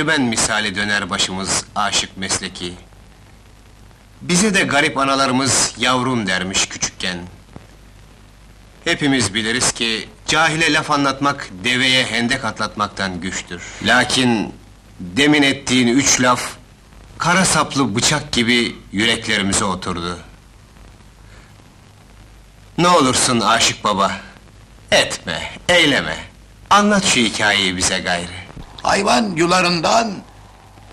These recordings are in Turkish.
Değirmen misali döner başımız aşık mesleki. Bize de garip analarımız yavrum dermiş küçükken. Hepimiz biliriz ki cahile laf anlatmak deveye hendek atlatmaktan güçtür. Lakin demin ettiğin üç laf kara saplı bıçak gibi yüreklerimize oturdu. Ne olursun aşık baba, etme, eyleme. Anlat şu hikayeyi bize gayrı. Hayvan yularından,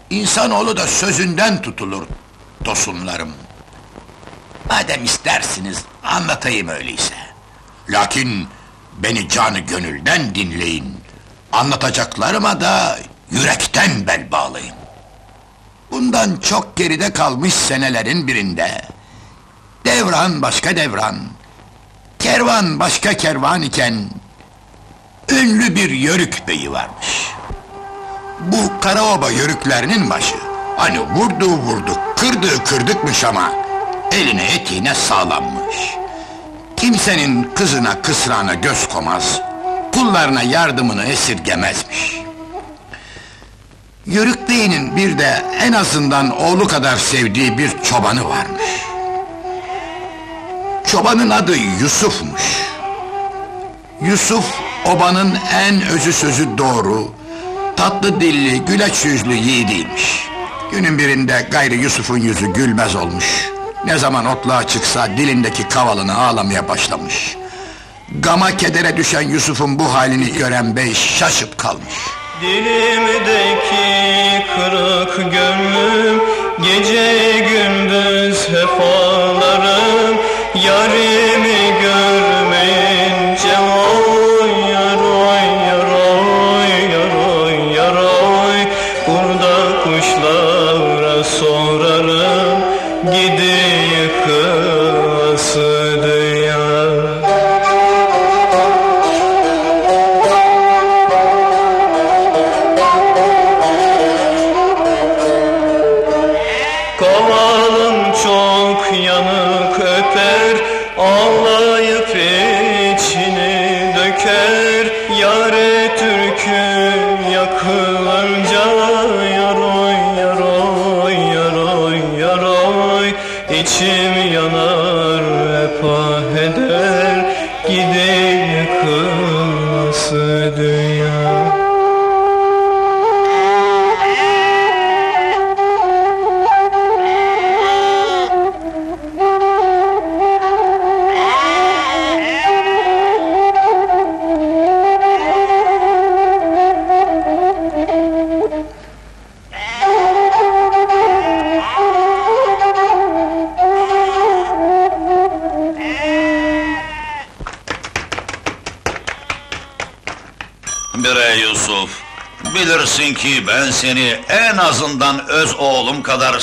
insanoğlu da sözünden tutulur tosunlarım. Madem istersiniz, anlatayım öyleyse. Lakin beni canı gönülden dinleyin. Anlatacaklarıma da yürekten bel bağlayın. Bundan çok geride kalmış senelerin birinde... ...devran başka devran... ...kervan başka kervan iken... ...ünlü bir yörük beyi varmış. Bu Karaoba yörüklerinin başı. Hani vurdu vurdu, kırdı kırdıkmış ama... ...eline etiğine sağlammış. Kimsenin kızına kısrağına göz komaz... ...kullarına yardımını esirgemezmiş. Yörük Bey'in bir de en azından oğlu kadar sevdiği bir çobanı varmış. Çobanın adı Yusuf'muş. Yusuf, obanın en özü sözü doğru, tatlı dilli, güleç yüzlü yiğidiymiş. Günün birinde gayrı Yusuf'un yüzü gülmez olmuş. Ne zaman otluğa çıksa dilindeki kavalını ağlamaya başlamış. Gama kedere düşen Yusuf'un bu halini gören bey şaşıp kalmış. Dilimdeki kırık gönlüm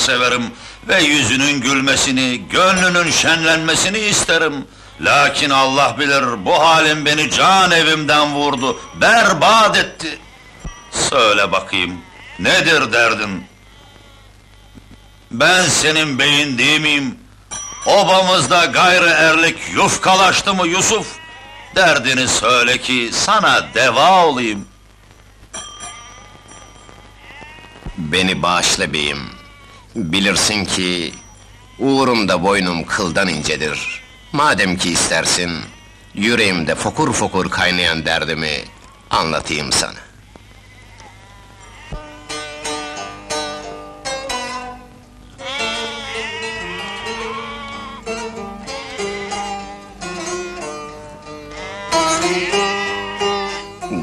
severim ve yüzünün gülmesini, gönlünün şenlenmesini isterim. Lakin Allah bilir bu halim beni can evimden vurdu, berbat etti. Söyle bakayım, nedir derdin? Ben senin beyin değil miyim? Obamızda gayrı erlik yufkalaştı mı Yusuf? Derdini söyle ki sana deva olayım. Beni bağışla beyim. Bilirsin ki uğrumda boynum kıldan incedir. Madem ki istersin, yüreğimde fokur fokur kaynayan derdimi anlatayım sana.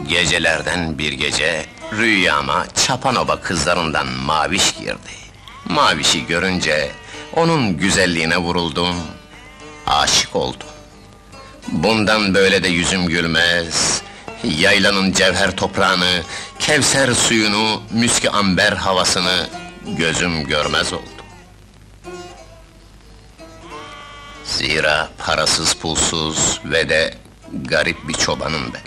Gecelerden bir gece rüyama Çapanoba kızlarından Maviş girdi. Maviş'i görünce onun güzelliğine vuruldum, aşık oldum. Bundan böyle de yüzüm gülmez, yaylanın cevher toprağını, kevser suyunu, müski amber havasını gözüm görmez oldu. Zira parasız pulsuz ve de garip bir çobanım ben.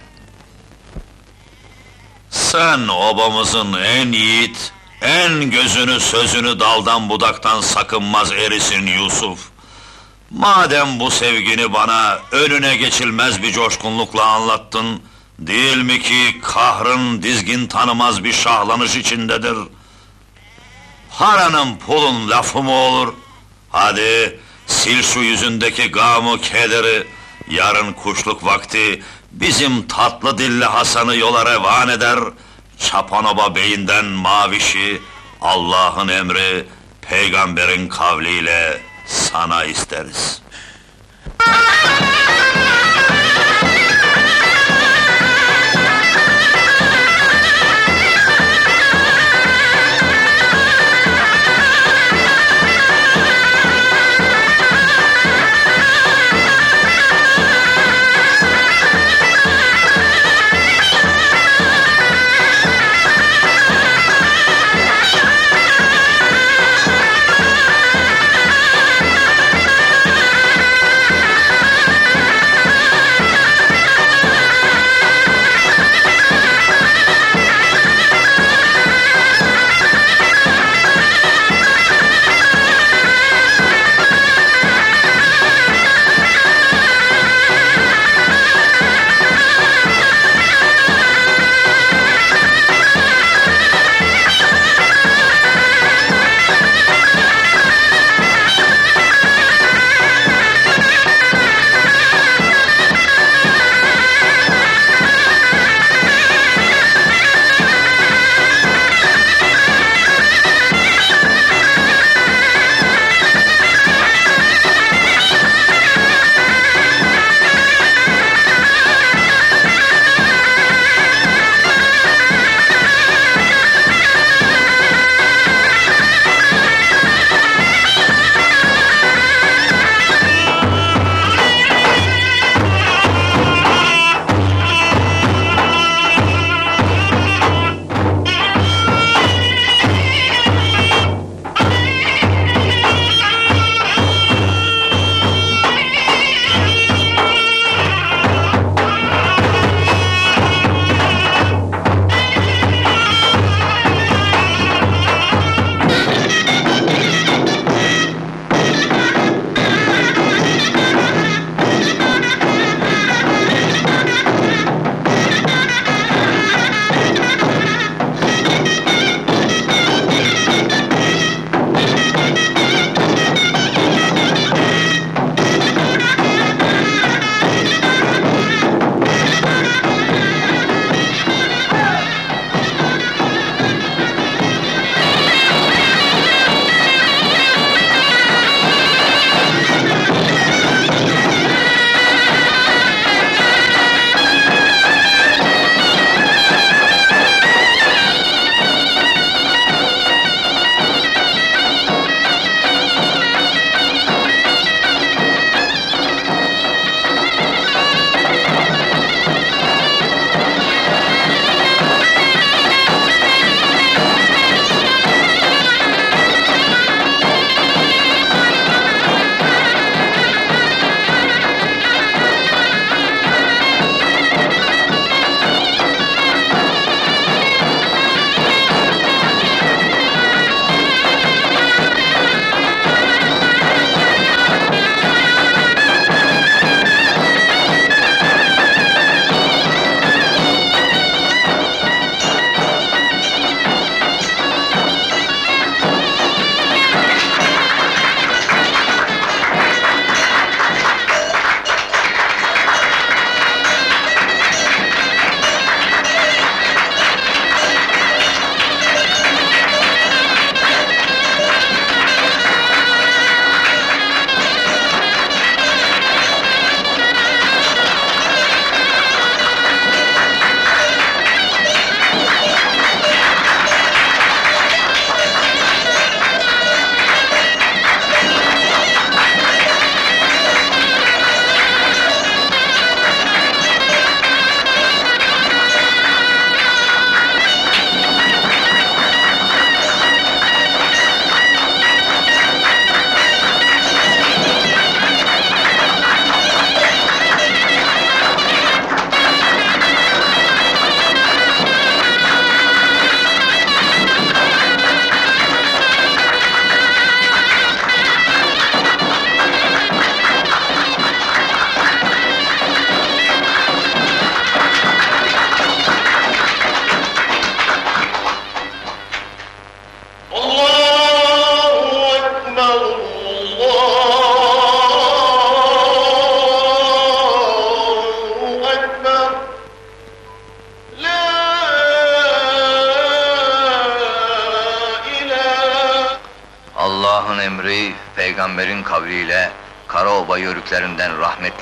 Sen obamızın en yiğit, en gözünü sözünü daldan budaktan sakınmaz erisin Yusuf. Madem bu sevgini bana önüne geçilmez bir coşkunlukla anlattın, Değil mi ki kahrın dizgin tanımaz bir şahlanış içindedir? Paranın pulun lafı mı olur? Hadi sil şu yüzündeki gamı kederi. Yarın kuşluk vakti bizim tatlı dilli Hasan'ı yola revan eder. Çapanoba beyinden mavişi Allah'ın emri peygamberin kavliyle sana isteriz.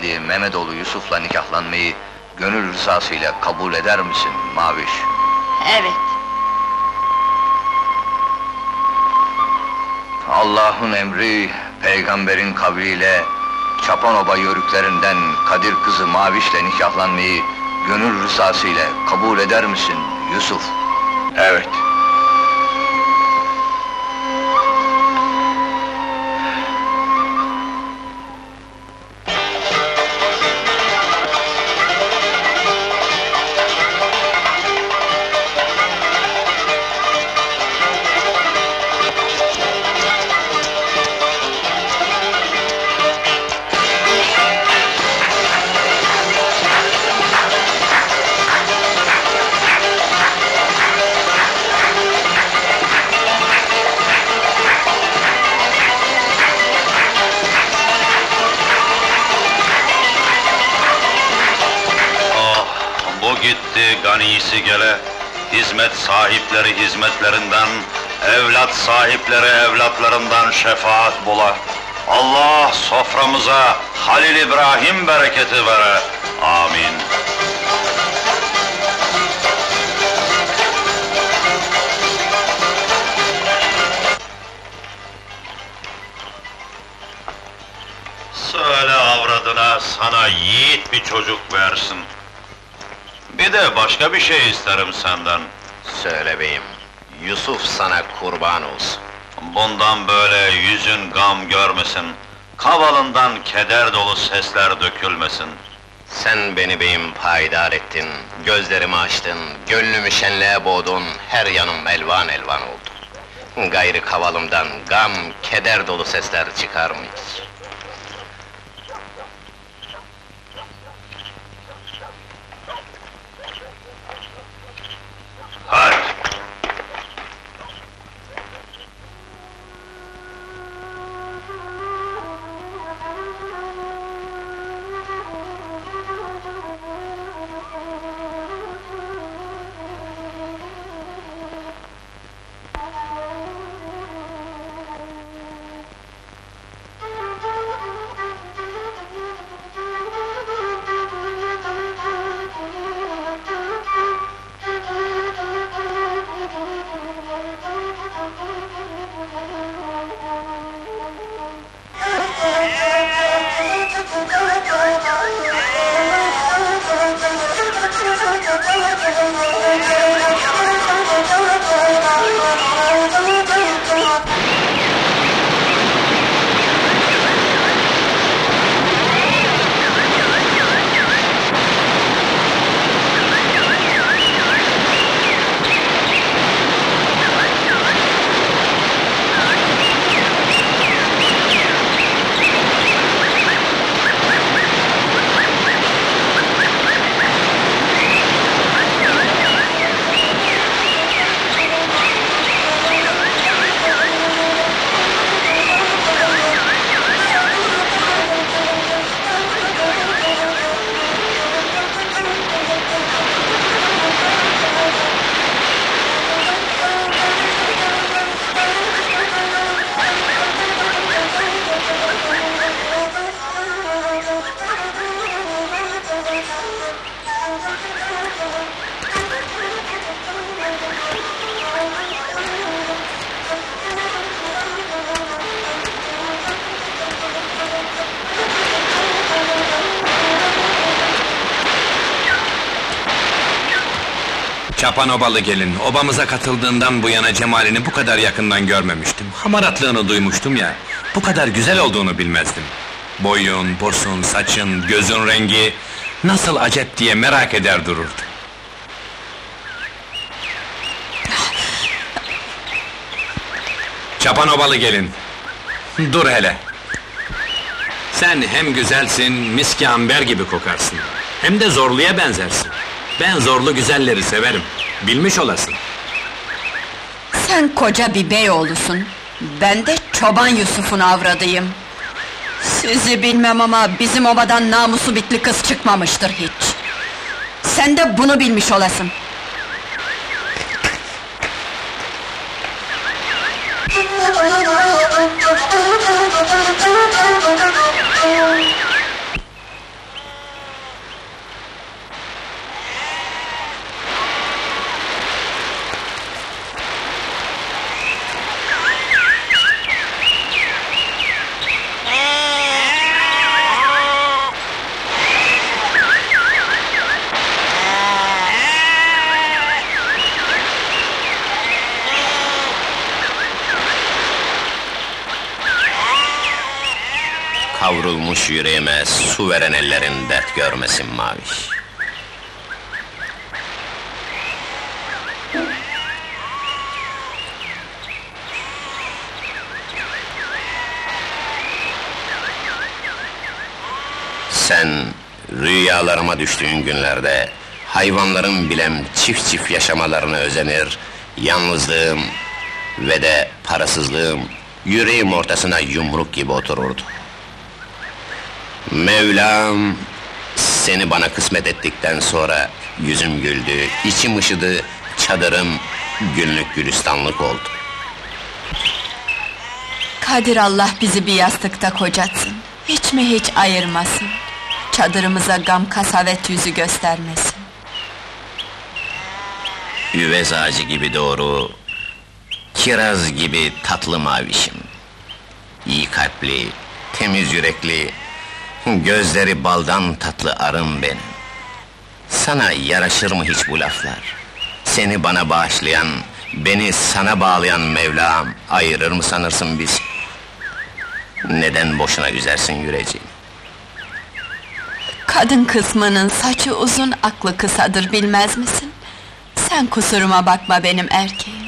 Rahmetli Mehmetoğlu Yusuf'la nikahlanmayı gönül rızasıyla kabul eder misin Maviş? Evet. Allah'ın emri, peygamberin kavliyle Çapanoba yörüklerinden Kadir kızı Maviş'le nikahlanmayı gönül rızasıyla kabul eder misin Yusuf? Evet. Ganisi gele, hizmet sahipleri hizmetlerinden, evlat sahipleri evlatlarından şefaat bula. Allah soframıza Halil İbrahim bereketi vere. Amin. Söyle avradına sana yiğit bir çocuk versin. Bir de başka bir şey isterim senden. Söyle beyim, Yusuf sana kurban olsun. Bundan böyle yüzün gam görmesin. Kavalından keder dolu sesler dökülmesin. Sen beni beyim payidar ettin, gözlerimi açtın, gönlümü şenliğe boğdun, her yanım elvan elvan oldu. Gayrı kavalımdan gam, keder dolu sesler çıkar mı hiç? Çapan obalı gelin, obamıza katıldığından bu yana cemalini bu kadar yakından görmemiştim. Hamaratlığını duymuştum ya, bu kadar güzel olduğunu bilmezdim. Boyun, posun, saçın, gözün rengi... ...nasıl acep diye merak eder dururdu. Çapan obalı gelin. Dur hele. Sen hem güzelsin, miski amber gibi kokarsın. Hem de zorluya benzersin. Ben zorlu güzelleri severim. Bilmiş olasın. Sen koca bir bey oğlusun. Ben de çoban Yusuf'un avradıyım. Sizi bilmem ama bizim obadan namusu bitli kız çıkmamıştır hiç. Sen de bunu bilmiş olasın. Yüreğime su veren ellerin dert görmesin maviş. Sen rüyalarıma düştüğün günlerde hayvanların bilem çift çift yaşamalarını özenir, yalnızlığım ve de parasızlığım yüreğim ortasına yumruk gibi otururdu. Mevlam seni bana kısmet ettikten sonra yüzüm güldü, içim ışıdı, çadırım günlük gülistanlık oldu. Kadir Allah bizi bir yastıkta kocatsın. Hiç mi hiç ayırmasın. Çadırımıza gam kasavet yüzü göstermesin. Üvez ağacı gibi doğru, kiraz gibi tatlı mavişim. İyi kalpli, temiz yürekli, gözleri baldan tatlı arım benim. Sana yaraşır mı hiç bu laflar? Seni bana bağışlayan, beni sana bağlayan Mevlam, ayırır mı sanırsın biz? Neden boşuna üzersin yüreceğim? Kadın kısmının saçı uzun, aklı kısadır bilmez misin? Sen kusuruma bakma benim erkeğim.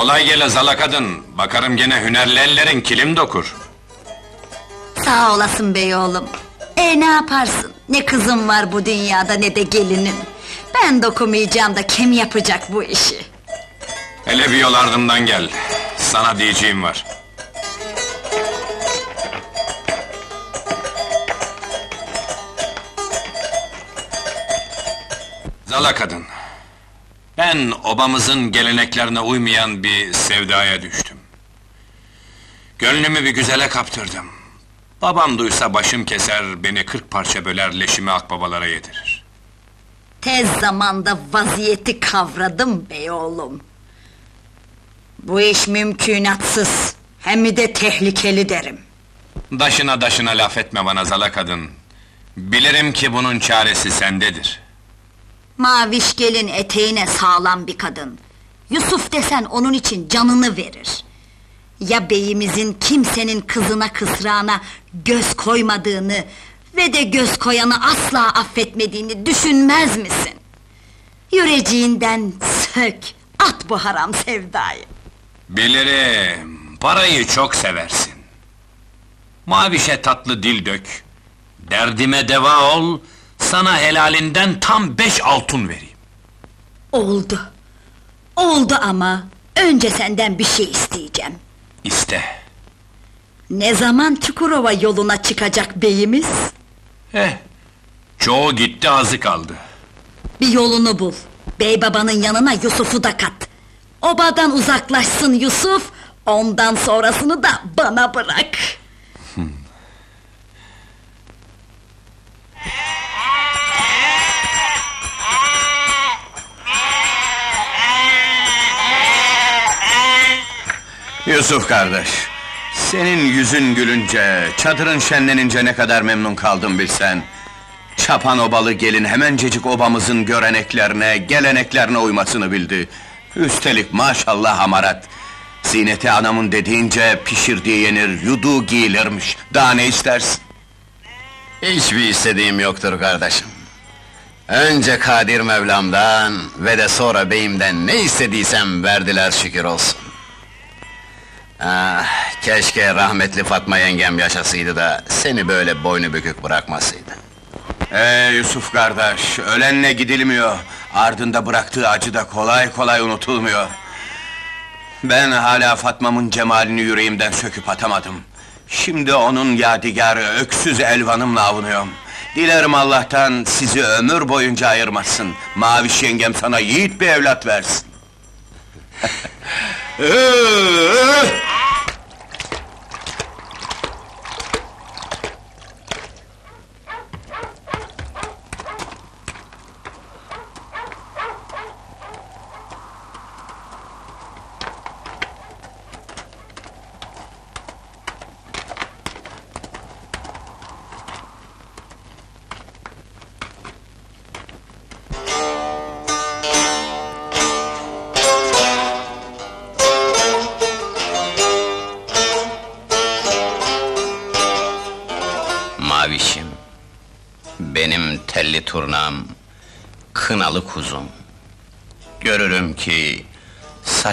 Kolay gele zala kadın. Bakarım gene hünerli ellerin kilim dokur. Sağ olasın bey oğlum. E ne yaparsın? Ne kızım var bu dünyada ne de gelinim. Ben dokumayacağım da kim yapacak bu işi? Hele bir yol ardımdan gel. Sana diyeceğim var. Zala kadın. Ben obamızın geleneklerine uymayan bir sevdaya düştüm. Gönlümü bir güzele kaptırdım. Babam duysa başım keser, beni kırk parça böler, leşimi akbabalara yedirir. Tez zamanda vaziyeti kavradım bey oğlum. Bu iş mümkünatsız. Hem de tehlikeli derim. Daşına daşına laf etme bana zala kadın. Bilirim ki bunun çaresi sendedir. Maviş gelin eteğine sağlam bir kadın. Yusuf desen onun için canını verir. Ya beyimizin kimsenin kızına kısrağına göz koymadığını ve de göz koyanı asla affetmediğini düşünmez misin? Yüreciğinden sök, at bu haram sevdayı. Bilirim, parayı çok seversin. Mavişe tatlı dil dök, derdime deva ol, sana helalinden tam beş altın vereyim. Oldu. Oldu ama önce senden bir şey isteyeceğim. İste. Ne zaman Çukurova yoluna çıkacak beyimiz? Eh, çoğu gitti azı kaldı. Bir yolunu bul. Bey babanın yanına Yusuf'u da kat. Obadan uzaklaşsın Yusuf, ondan sonrasını da bana bırak. Yusuf kardeş, Senin yüzün gülünce, çadırın şenlenince ne kadar memnun kaldım bilsen. Çapan obalı gelin hemencecik obamızın göreneklerine, geleneklerine uymasını bildi. Üstelik maşallah hamarat. Zineti anamın dediğince pişirdiği yenir, yuduğu giyilirmiş. Daha ne istersin? Hiçbir istediğim yoktur kardeşim. Önce Kadir Mevlam'dan ve de sonra beyimden ne istediysem verdiler şükür olsun. Ah, keşke rahmetli Fatma yengem yaşasıydı da seni böyle boynu bükük bırakmasıydı. Ee Yusuf kardeş, ölenle gidilmiyor. Ardında bıraktığı acı da kolay kolay unutulmuyor. Ben hala Fatma'mın cemalini yüreğimden söküp atamadım. Şimdi onun yadigarı öksüz elvanımla avunuyorum. Dilerim Allah'tan sizi ömür boyunca ayırmasın. Maviş yengem sana yiğit bir evlat versin. Mavişim,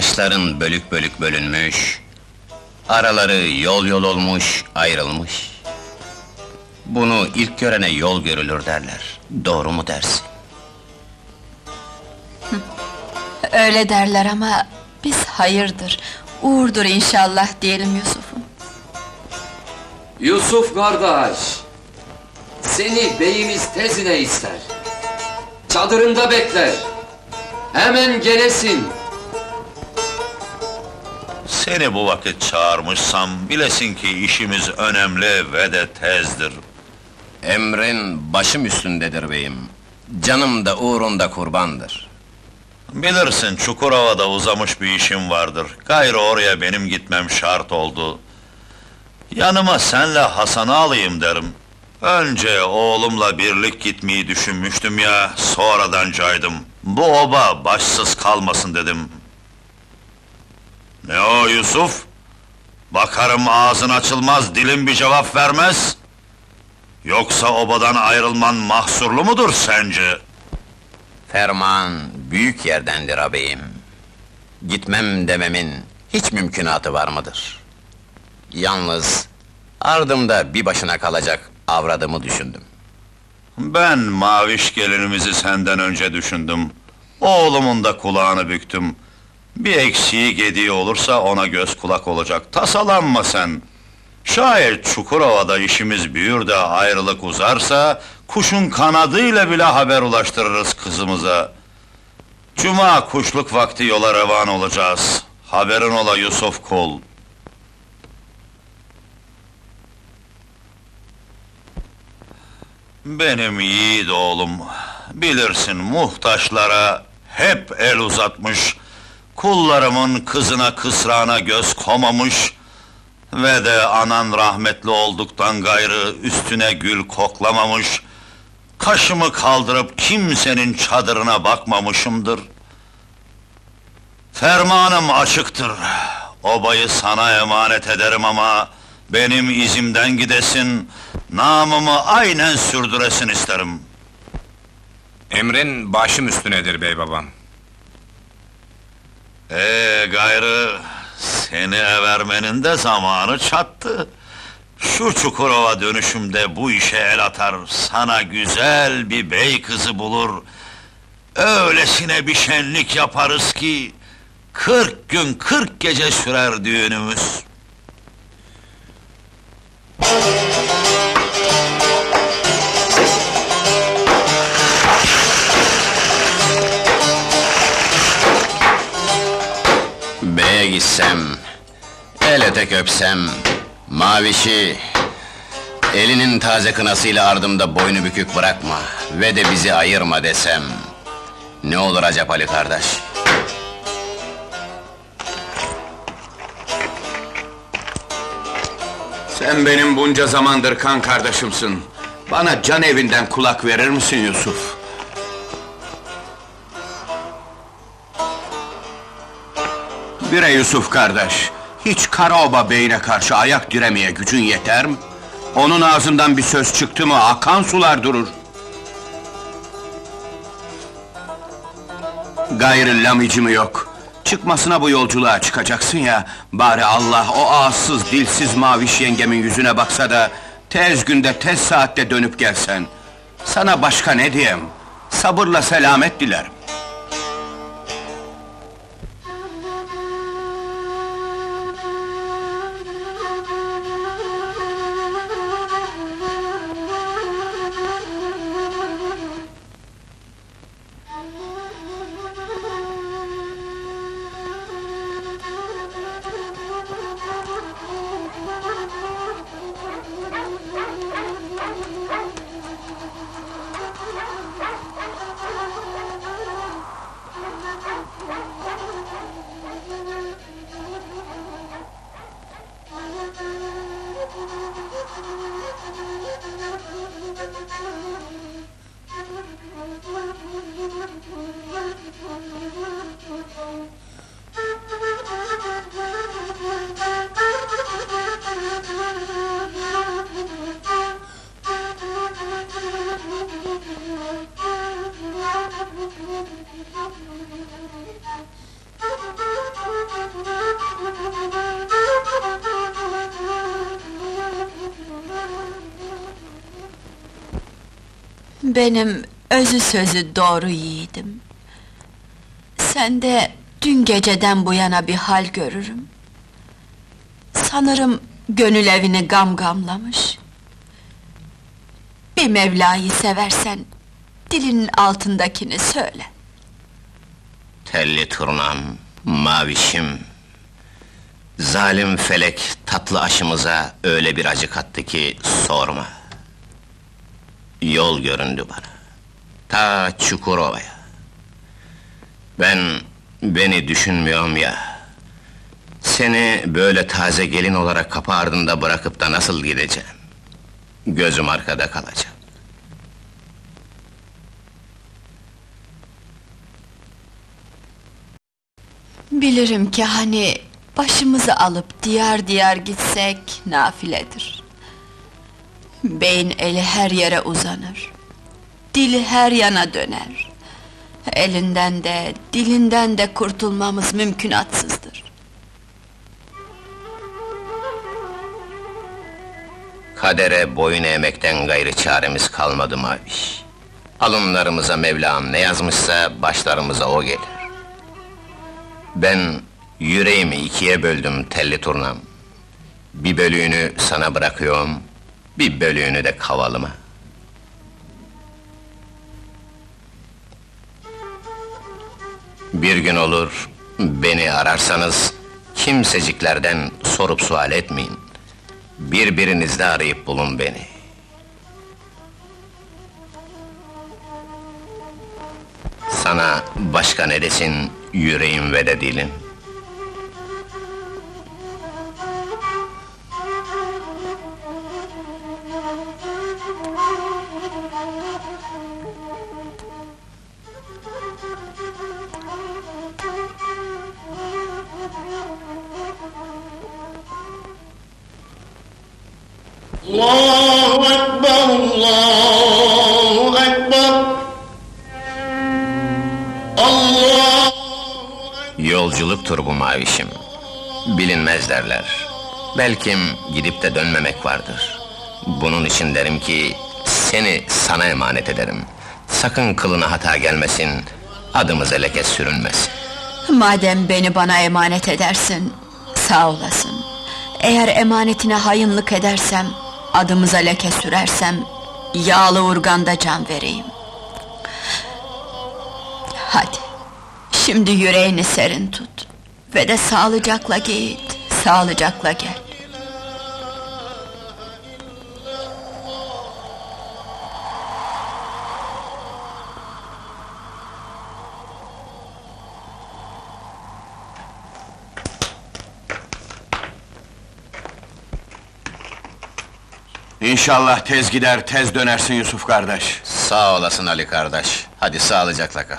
saçların bölük bölük bölünmüş, araları yol yol olmuş, ayrılmış. Bunu ilk görene yol görülür derler. Doğru mu dersin? Öyle derler ama biz hayırdır, uğurdur inşallah diyelim Yusuf'um. Yusuf kardeş, seni beyimiz tezine ister. Çadırında bekler. Hemen gelesin. Seni bu vakit çağırmışsam, bilesin ki işimiz önemli ve de tezdir. Emrin başım üstündedir beyim. Canım da uğrunda kurbandır. Bilirsin Çukurova'da uzamış bir işim vardır. Gayrı oraya benim gitmem şart oldu. Yanıma senle Hasan'ı alayım derim. Önce oğlumla birlik gitmeyi düşünmüştüm ya, sonradan caydım. Bu oba başsız kalmasın dedim. Ne o Yusuf? Bakarım ağzın açılmaz, dilin bir cevap vermez. Yoksa obadan ayrılman mahsurlu mudur sence? Ferman büyük yerdendir ağabeyim. Gitmem dememin hiç mümkünatı var mıdır? Yalnız ardımda bir başına kalacak avradımı düşündüm. Ben maviş gelinimizi senden önce düşündüm. Oğlumun da kulağını büktüm. Bir eksiği gediği olursa ona göz kulak olacak. Tasalanma sen. Şayet Çukurova'da işimiz büyür de ayrılık uzarsa... ...kuşun kanadıyla bile haber ulaştırırız kızımıza. Cuma kuşluk vakti yola revan olacağız. Haberin ola Yusuf Kul. Benim yiğit oğlum, bilirsin muhtaçlara hep el uzatmış, kullarımın kızına kısrağına göz komamış ve de anan rahmetli olduktan gayrı üstüne gül koklamamış, kaşımı kaldırıp kimsenin çadırına bakmamışımdır. Fermanım açıktır, obayı sana emanet ederim ama benim izimden gidesin, namımı aynen sürdüresin isterim. Emrin başım üstünedir bey babam. Ee gayrı, seni evermenin de zamanı çattı. Şu Çukurova dönüşümde bu işe el atar, sana güzel bir bey kızı bulur. Öylesine bir şenlik yaparız ki... ...kırk gün kırk gece sürer düğünümüz. Gitsem, el ötek öpsem, mavişi... ...elinin taze kınasıyla ardımda boynu bükük bırakma ve de bizi ayırma desem... ...ne olur acaba Ali kardeş? Sen benim bunca zamandır kan kardeşimsin. Bana can evinden kulak verir misin Yusuf? Bire Yusuf kardeş, hiç Karaoba beyine karşı ayak diremeye gücün yeter mi? Onun ağzından bir söz çıktı mı akan sular durur. Gayrı lamicimi yok. Çıkmasına bu yolculuğa çıkacaksın ya, bari Allah o ağızsız, dilsiz maviş yengemin yüzüne baksa da... ...tez günde, tez saatte dönüp gelsen. Sana başka ne diyeyim? Sabırla selamet dilerim. Özü sözü doğru yiğidim. Sen de dün geceden bu yana bir hal görürüm. Sanırım gönül evini gam gamlamış. Bir Mevla'yı seversen, dilinin altındakini söyle. Telli turnam, mavişim. Zalim felek tatlı aşımıza öyle bir acı kattı ki sorma. Yol göründü bana. Ta Çukurova'ya. Ben beni düşünmüyorum ya. Seni böyle taze gelin olarak kapı ardında bırakıp da nasıl gideceğim? Gözüm arkada kalacak. Bilirim ki hani başımızı alıp diyar diyar gitsek nafiledir. Beyin eli her yere uzanır. Dili her yana döner. Elinden de, dilinden de kurtulmamız mümkünatsızdır. Kadere boyun eğmekten gayrı çaremiz kalmadı Maviş. Alınlarımıza Mevlam ne yazmışsa başlarımıza o gelir. Ben yüreğimi ikiye böldüm telli turnam. Bir bölüğünü sana bırakıyorum, bir bölüğünü de kavalıma. Bir gün olur, beni ararsanız, kimseciklerden sorup sual etmeyin. Birbirinizde arayıp bulun beni. Sana başka ne desin yüreğim ve de dilim? Allahu Ekber, Allahu Ekber. Allah Yolculuktur bu mavişim. Bilinmez derler. Belkim gidip de dönmemek vardır. Bunun için derim ki, seni sana emanet ederim. Sakın kılına hata gelmesin, adımız leke sürünmesin. Madem beni bana emanet edersin, sağ olasın. Eğer emanetine hayınlık edersem, adımıza leke sürersem, yağlı urganda can vereyim. Hadi, şimdi yüreğini serin tut. Ve de sağlıcakla git, sağlıcakla gel. İnşallah tez gider, tez dönersin Yusuf kardeş. Sağ olasın Ali kardeş. Hadi sağlıcakla kal.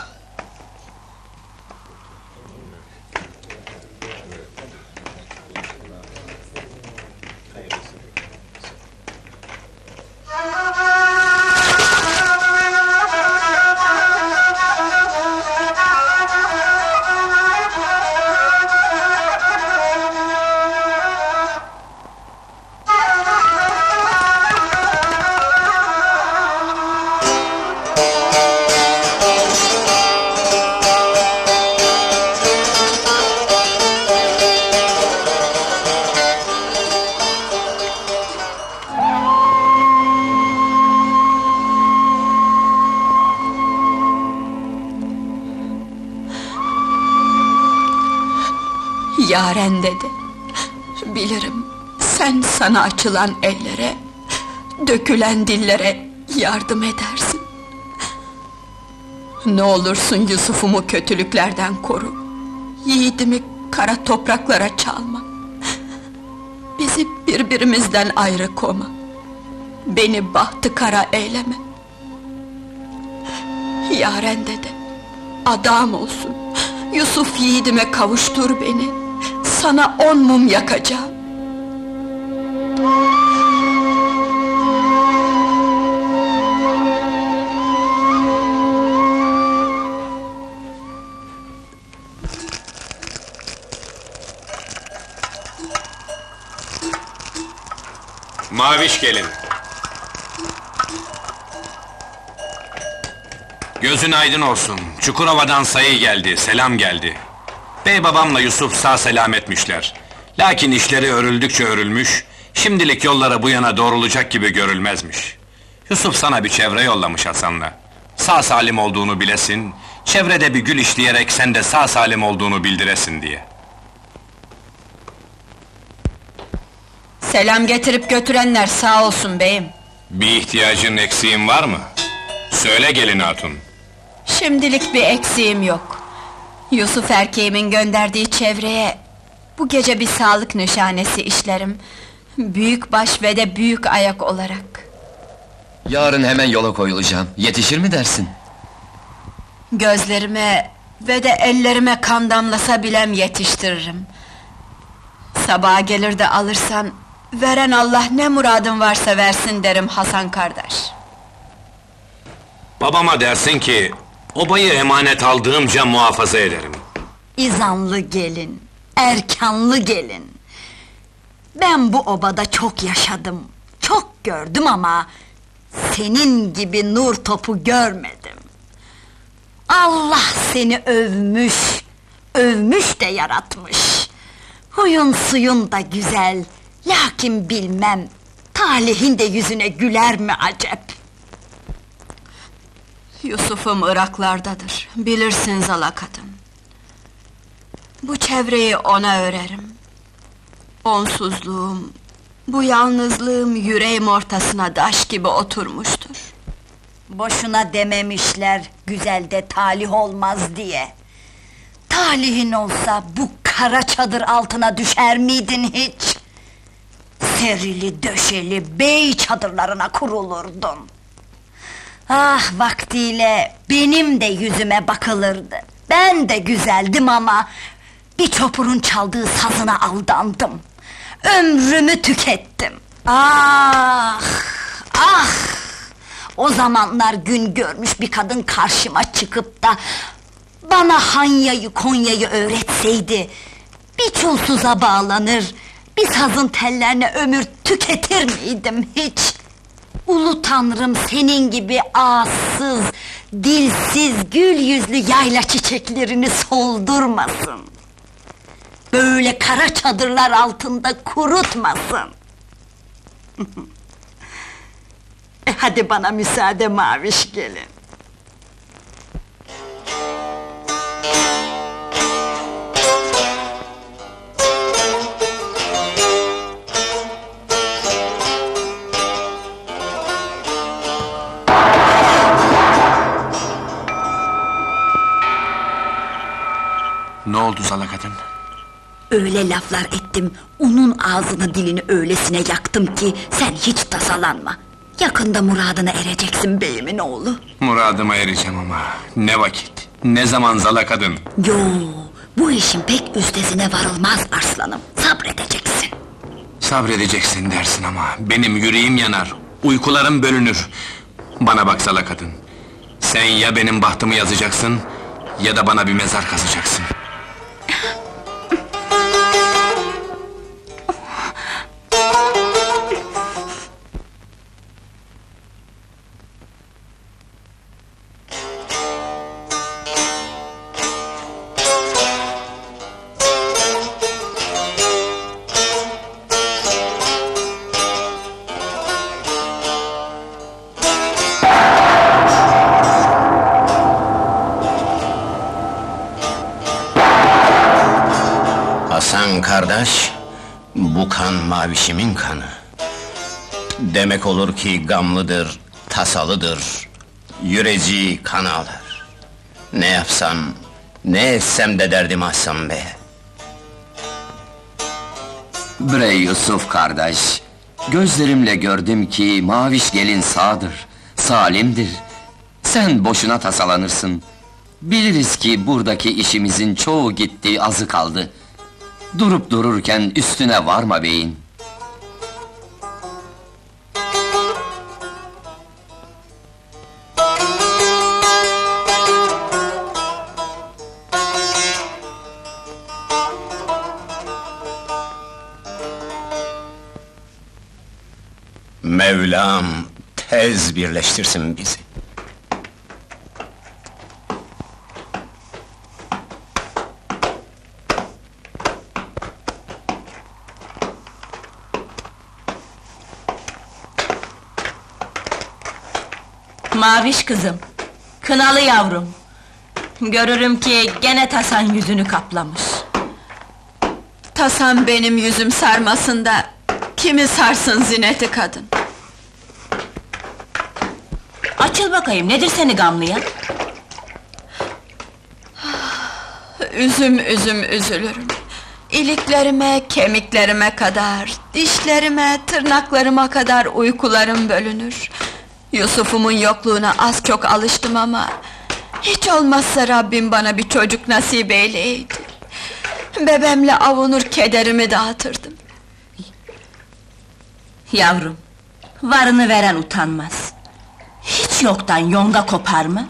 Sana açılan ellere, dökülen dillere yardım edersin. Ne olursun Yusuf'umu kötülüklerden koru. Yiğidimi kara topraklara çalma. Bizi birbirimizden ayrı koma. Beni bahtı kara eyleme. Yaren dedi. Adam olsun. Yusuf yiğidime kavuştur beni. Sana on mum yakacağım. Maviş gelin. Gözün aydın olsun. Çukurova'dan sayı geldi, selam geldi. Bey babamla Yusuf sağ selametmişler. Lakin işleri örüldükçe örülmüş, şimdilik yollara bu yana doğrulacak gibi görülmezmiş. Yusuf sana bir çevre yollamış Hasan'la. Sağ salim olduğunu bilesin, çevrede bir gül işleyerek sen de sağ salim olduğunu bildiresin diye. Selam getirip götürenler sağ olsun beyim. Bir ihtiyacın eksiğin var mı? Söyle gelin hatun. Şimdilik bir eksiğim yok. Yusuf erkeğimin gönderdiği çevreye... ...bu gece bir sağlık nişanesi işlerim. Büyük baş ve de büyük ayak olarak. Yarın hemen yola koyulacağım. Yetişir mi dersin? Gözlerime ve de ellerime kan damlasa bilem yetiştiririm. Sabaha gelir de alırsan... ...veren Allah ne muradın varsa versin derim Hasan kardeş. Babama dersin ki... ...obayı emanet aldığımca muhafaza ederim. İzanlı gelin, erkanlı gelin. Ben bu obada çok yaşadım, çok gördüm ama... ...senin gibi nur topu görmedim. Allah seni övmüş, övmüş de yaratmış. Huyun suyun da güzel, lakin bilmem... ...talihin de yüzüne güler mi acep? Yusuf'um Iraklardadır, bilirsin zala kadın. Bu çevreyi ona örerim. Onsuzluğum, bu yalnızlığım yüreğim ortasına daş gibi oturmuştur. Boşuna dememişler, güzel de talih olmaz diye. Talihin olsa bu kara çadır altına düşer miydin hiç? Serili döşeli bey çadırlarına kurulurdun. Ah vaktiyle benim de yüzüme bakılırdı. Ben de güzeldim ama... ...bir çopurun çaldığı sazına aldandım. Ömrümü tükettim. Ah! Ah! O zamanlar gün görmüş bir kadın karşıma çıkıp da... ...bana Hanya'yı Konya'yı öğretseydi... ...bir çulsuza bağlanır... ...bir sazın tellerine ömür tüketir miydim hiç? Ulu tanrım senin gibi ağızsız, dilsiz, gül yüzlü yayla çiçeklerini soldurmasın. Böyle kara çadırlar altında kurutmasın. e hadi bana müsaade maviş gelin. Ne oldu zala kadın? Öyle laflar ettim, onun ağzını dilini öylesine yaktım ki sen hiç tasalanma. Yakında muradına ereceksin beyimin oğlu. Muradıma ereceğim ama ne vakit, ne zaman zala kadın. Yo, bu işin pek üstesine varılmaz arslanım. Sabredeceksin. Sabredeceksin dersin ama benim yüreğim yanar, uykularım bölünür. Bana bak zala kadın. Sen ya benim bahtımı yazacaksın ya da bana bir mezar kazacaksın. Mavişimin kanı. Demek olur ki gamlıdır, tasalıdır, yüreci kan ağlar. Ne yapsam, ne etsem de derdim Hasan Bey. Bre Yusuf kardeş, gözlerimle gördüm ki maviş gelin sağdır, salimdir. Sen boşuna tasalanırsın. Biliriz ki buradaki işimizin çoğu gitti, azı kaldı. Durup dururken üstüne varma beyin. Mevlam tez birleştirsin bizi. Maviş kızım, kınalı yavrum. Görürüm ki gene tasan yüzünü kaplamış. Tasam benim yüzüm sarmasın da... ...kimi sarsın zineti kadın? Bakayım, nedir seni gamlayan? Üzüm üzüm üzülürüm. İliklerime, kemiklerime kadar, dişlerime, tırnaklarıma kadar uykularım bölünür. Yusuf'umun yokluğuna az çok alıştım ama... ...hiç olmazsa Rabbim bana bir çocuk nasip eyleydi. Bebemle avunur kederimi dağıtırdım. Yavrum, varını veren utanmaz. Yoktan yonga kopar mı?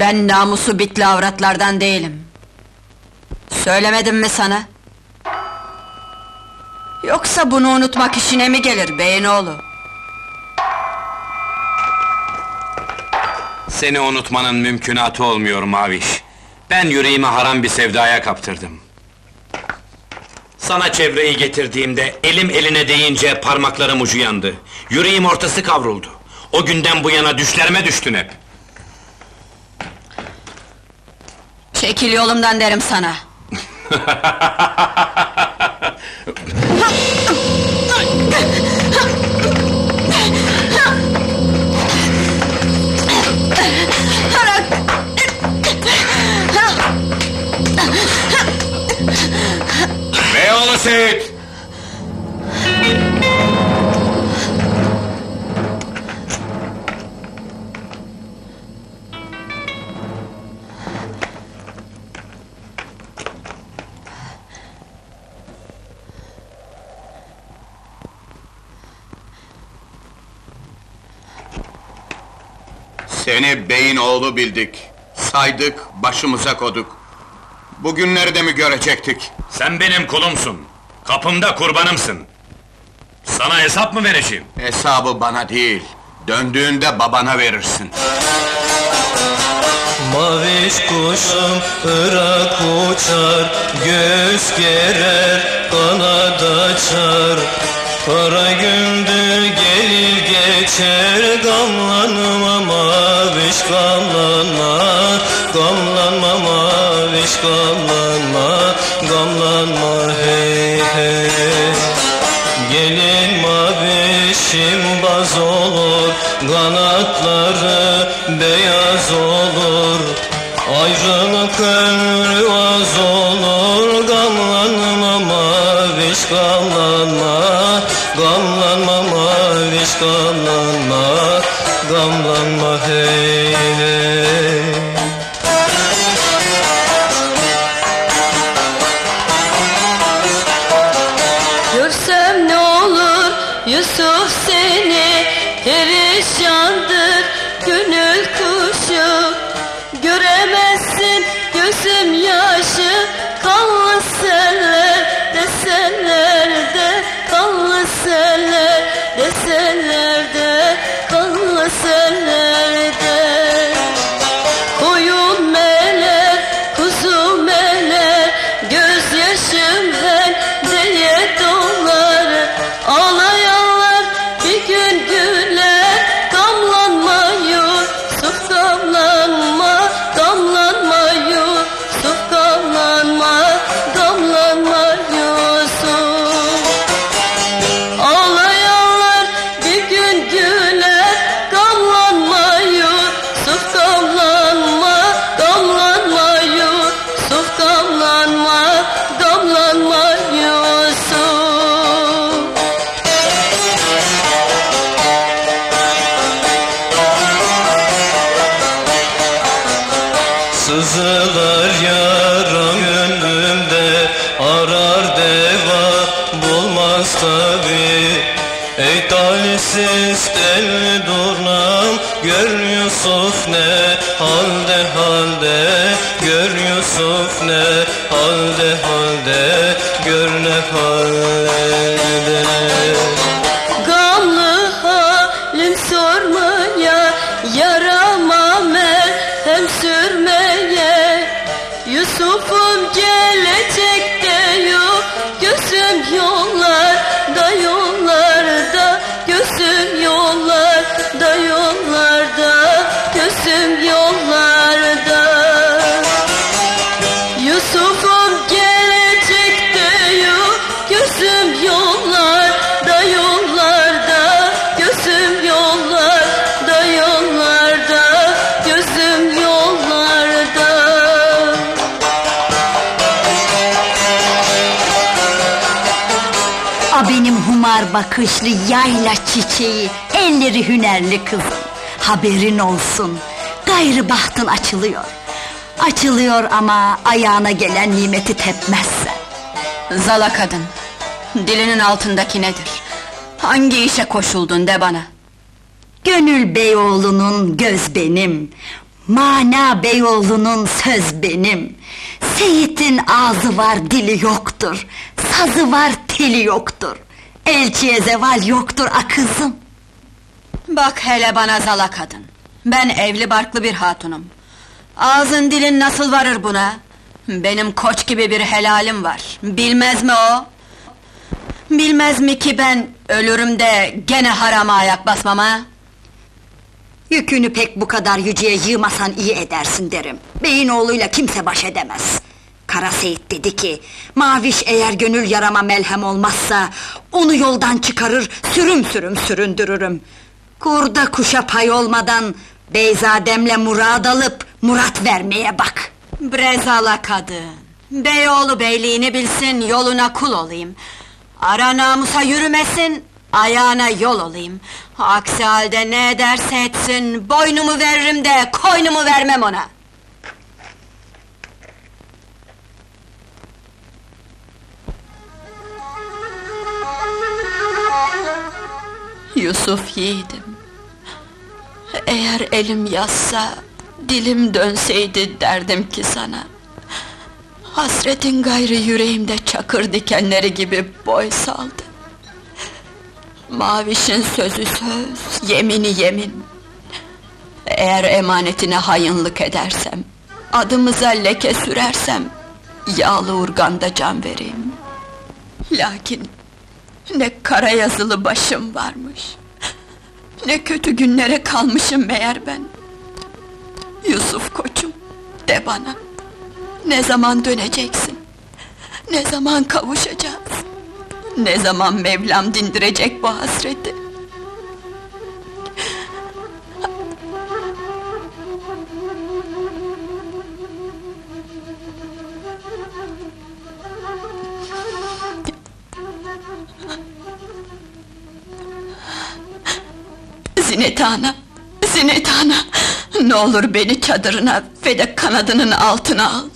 Ben namusu bitli avratlardan değilim. Söylemedim mi sana? Yoksa bunu unutmak işine mi gelir beyinoğlu? Seni unutmanın mümkünatı olmuyor Maviş. Ben yüreğimi haram bir sevdaya kaptırdım. Sana çevreyi getirdiğimde, elim eline değince parmaklarım ucu yandı. Yüreğim ortası kavruldu. O günden bu yana düşlerime düştün hep. Çekil yolumdan derim sana. Beyoğlu Seni beyin oğlu bildik. Saydık, başımıza koduk. Bugünleri de mi görecektik? Sen benim kulumsun. Kapımda kurbanımsın. Sana hesap mı vereceğim? Hesabı bana değil, döndüğünde babana verirsin. Maviş kuşum ırak uçar Göz gerer kanat açar Kara gündür gelir geçer Gamlanma maviş gamlanma Gamlanma maviş gamlanma Gamlanma hey hey. Gelin mavişim baz olur Kanatları beyaz olur. Ayrılık ömrü Gamlanma hey bakışlı yayla çiçeği, elleri hünerli kızım. Haberin olsun, gayrı bahtın açılıyor. Açılıyor ama ayağına gelen nimeti tepmezsen. Zala kadın, dilinin altındaki nedir? Hangi işe koşuldun de bana? Gönül Beyoğlu'nun göz benim, Mana Beyoğlu'nun söz benim. Seyit'in ağzı var dili yoktur, sazı var teli yoktur. Elçiye zeval yoktur a kızım. Bak hele bana zala kadın. Ben evli barklı bir hatunum. Ağzın dilin nasıl varır buna? Benim koç gibi bir helalim var. Bilmez mi o? Bilmez mi ki ben ölürüm de gene harama ayak basmam ha? Yükünü pek bu kadar yüceye yığmasan iyi edersin derim. Beyin oğluyla kimse baş edemez. Kara Seyit dedi ki, Maviş eğer gönül yarama melhem olmazsa, onu yoldan çıkarır, sürüm sürüm süründürürüm. Kurda kuşa pay olmadan, Beyzademle murad alıp, murat vermeye bak. Brezala kadın! Beyoğlu beyliğini bilsin, yoluna kul olayım. Ara namusa yürümesin, ayağına yol olayım. Aksi halde ne ederse etsin, boynumu veririm de koynumu vermem ona. Yusuf yiğidim. Eğer elim yazsa, dilim dönseydi derdim ki sana. Hasretin gayrı yüreğimde çakır dikenleri gibi boy saldı. Mavişin sözü söz, yemini yemin. Eğer emanetine hayınlık edersem, adımıza leke sürersem, yağlı urganda can vereyim. Lakin ne kara yazılı başım varmış, ne kötü günlere kalmışım meğer ben. Yusuf koçum, de bana, ne zaman döneceksin? Ne zaman kavuşacağız? Ne zaman Mevlam dindirecek bu hasreti? Zinet ana, Zinet ana, ne olur beni çadırına ve de kanadının altına al.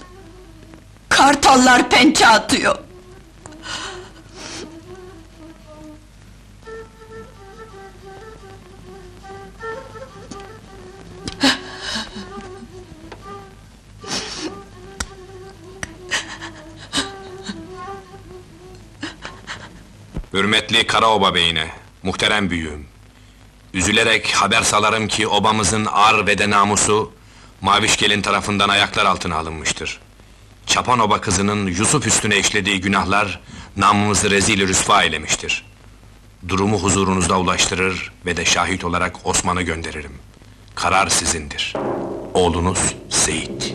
Kartallar pençe atıyor. Hürmetli Karaoba beyine, muhterem büyüğüm. Üzülerek haber salarım ki obamızın ar ve de namusu... ...Maviş gelin tarafından ayaklar altına alınmıştır. Çapan oba kızının Yusuf üstüne işlediği günahlar... ...namımızı rezil rüsva eylemiştir. Durumu huzurunuzda ulaştırır ve de şahit olarak Osman'ı gönderirim. Karar sizindir. Oğlunuz Seyit.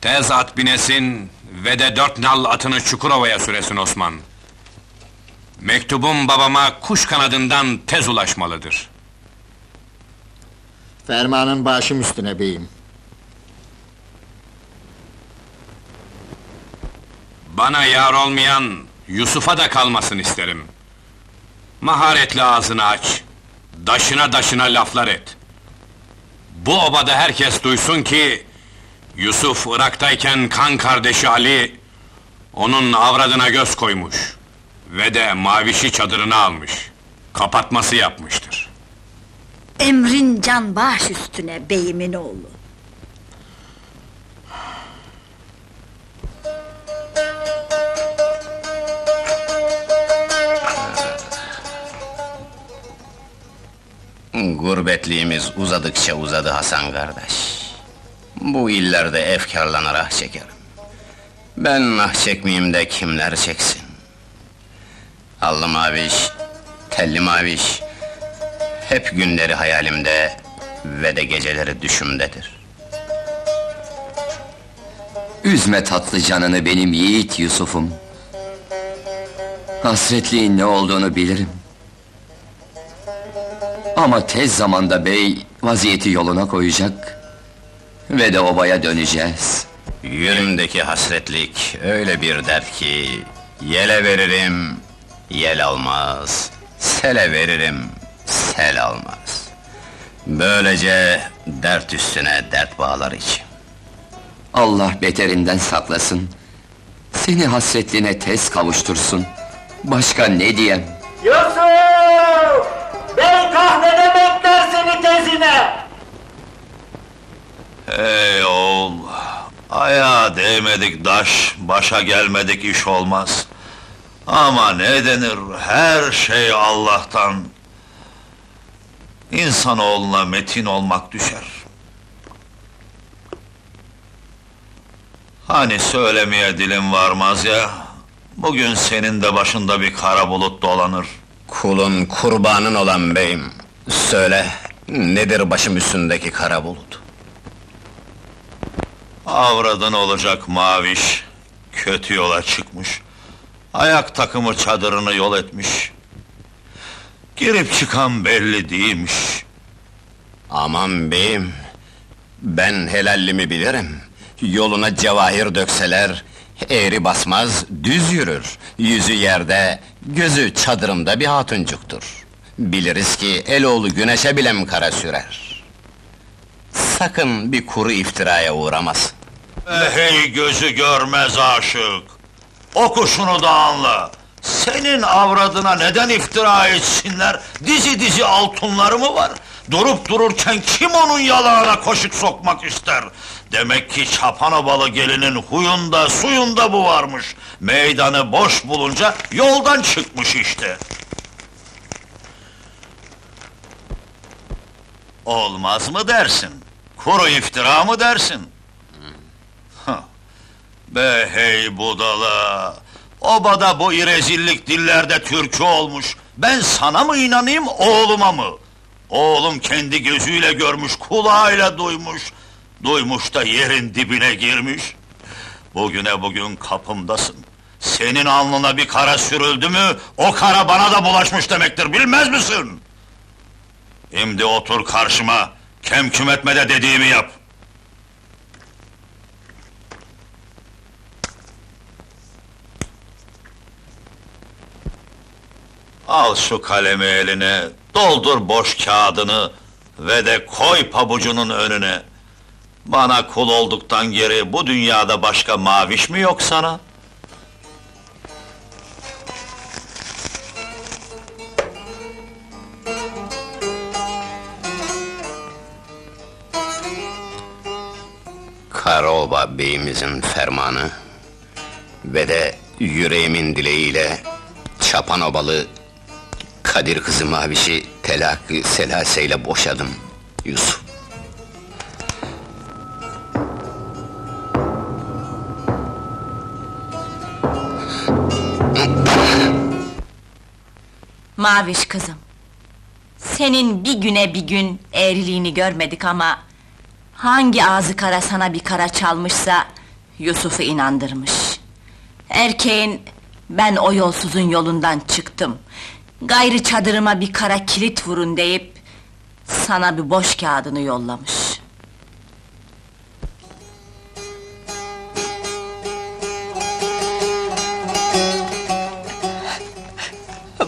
Tez at binesin ve de dört nal atını Çukurova'ya süresin Osman. Mektubum babama kuş kanadından tez ulaşmalıdır. Fermanın başım üstüne beyim. Bana yar olmayan Yusuf'a da kalmasın isterim. Maharetli ağzını aç, daşına daşına laflar et. Bu obada herkes duysun ki... Yusuf Irak'tayken kan kardeşi Ali... ...onun avradına göz koymuş. Ve de mavişi çadırına almış. Kapatması yapmıştır. Emrin can baş üstüne beyimin oğlu. Gurbetliğimiz uzadıkça uzadı Hasan kardeş. Bu illerde efkarlanır ah çekerim. Ben ah çekmeyeyim de kimler çeksin? Allı maviş, telli maviş... Hep günleri hayalimde ve de geceleri düşümdedir. Üzme tatlı canını benim yiğit Yusuf'um. Hasretliğin ne olduğunu bilirim. Ama tez zamanda bey vaziyeti yoluna koyacak ve de obaya döneceğiz. Yüreğimdeki hasretlik öyle bir dert ki... Yele veririm, yel almaz. Sele veririm, sel almaz. Böylece dert üstüne dert bağlar içim. Allah beterinden saklasın. Seni hasretline tez kavuştursun. Başka ne diyem? Yusuf! Bey kahvede bekler seni tezine! Ey oğul! Ayağa değmedik daş, başa gelmedik iş olmaz. Ama ne denir, her şey Allah'tan. İnsanoğluna metin olmak düşer. Hani söylemeye dilim varmaz ya, bugün senin de başında bir kara bulut dolanır. Kulun kurbanın olan beyim. Söyle, nedir başım üstündeki kara bulut? Avradın olacak maviş, kötü yola çıkmış. Ayak takımı çadırını yol etmiş. Girip çıkan belli değilmiş. Aman beyim, ben helallimi bilirim. Yoluna cevahir dökseler, eğri basmaz, düz yürür. Yüzü yerde, gözü çadırımda bir hatuncuktur. Biliriz ki eloğlu güneşe bile mi kara sürer? Sakın bir kuru iftiraya uğramasın. Hey gözü görmez aşık! Oku şunu da anla! Senin avradına neden iftira etsinler? Dizi dizi altınları mı var? Durup dururken kim onun yalağına koşuk sokmak ister? Demek ki Çapanobalı gelinin huyunda suyunda bu varmış. Meydanı boş bulunca yoldan çıkmış işte. Olmaz mı dersin? Kuru iftira mı dersin? Be hey budala! Obada bu irezillik dillerde türkü olmuş. Ben sana mı inanayım, oğluma mı? Oğlum kendi gözüyle görmüş, kulağıyla duymuş. Duymuş da yerin dibine girmiş. Bugüne bugün kapımdasın. Senin alnına bir kara sürüldü mü, o kara bana da bulaşmış demektir, bilmez misin? Şimdi otur karşıma, kem etme de dediğimi yap. Al şu kalemi eline, doldur boş kağıdını ve de koy pabucunun önüne. Bana kul olduktan geri bu dünyada başka maviş mi yok sana? Karaoba beyimizin fermanı ve de yüreğimin dileğiyle Çapanobalı Kadir kızı Maviş'i telakki selaseyle boşadım Yusuf. Maviş kızım. Senin bir güne bir gün eğriliğini görmedik ama... ...hangi ağzı kara sana bir kara çalmışsa... ...Yusuf'u inandırmış. Erkeğin... ...ben o yolsuzun yolundan çıktım. Gayrı çadırıma bir kara kilit vurun deyip... ...sana bir boş kağıdını yollamış.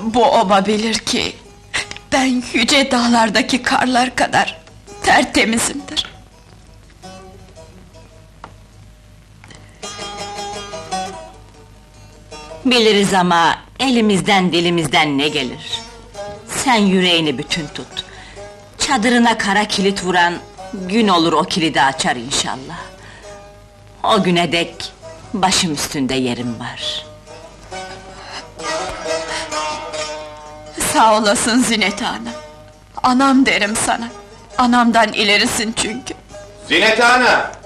Bu oba bilir ki... ...ben yüce dağlardaki karlar kadar... ...tertemizimdir. Biliriz ama elimizden dilimizden ne gelir? Sen yüreğini bütün tut. Çadırına kara kilit vuran gün olur o kilidi açar inşallah. O güne dek başım üstünde yerim var. Sağ olasın Zinet Hanım. Anam derim sana. Anamdan ilerisin çünkü. Zinet Ana!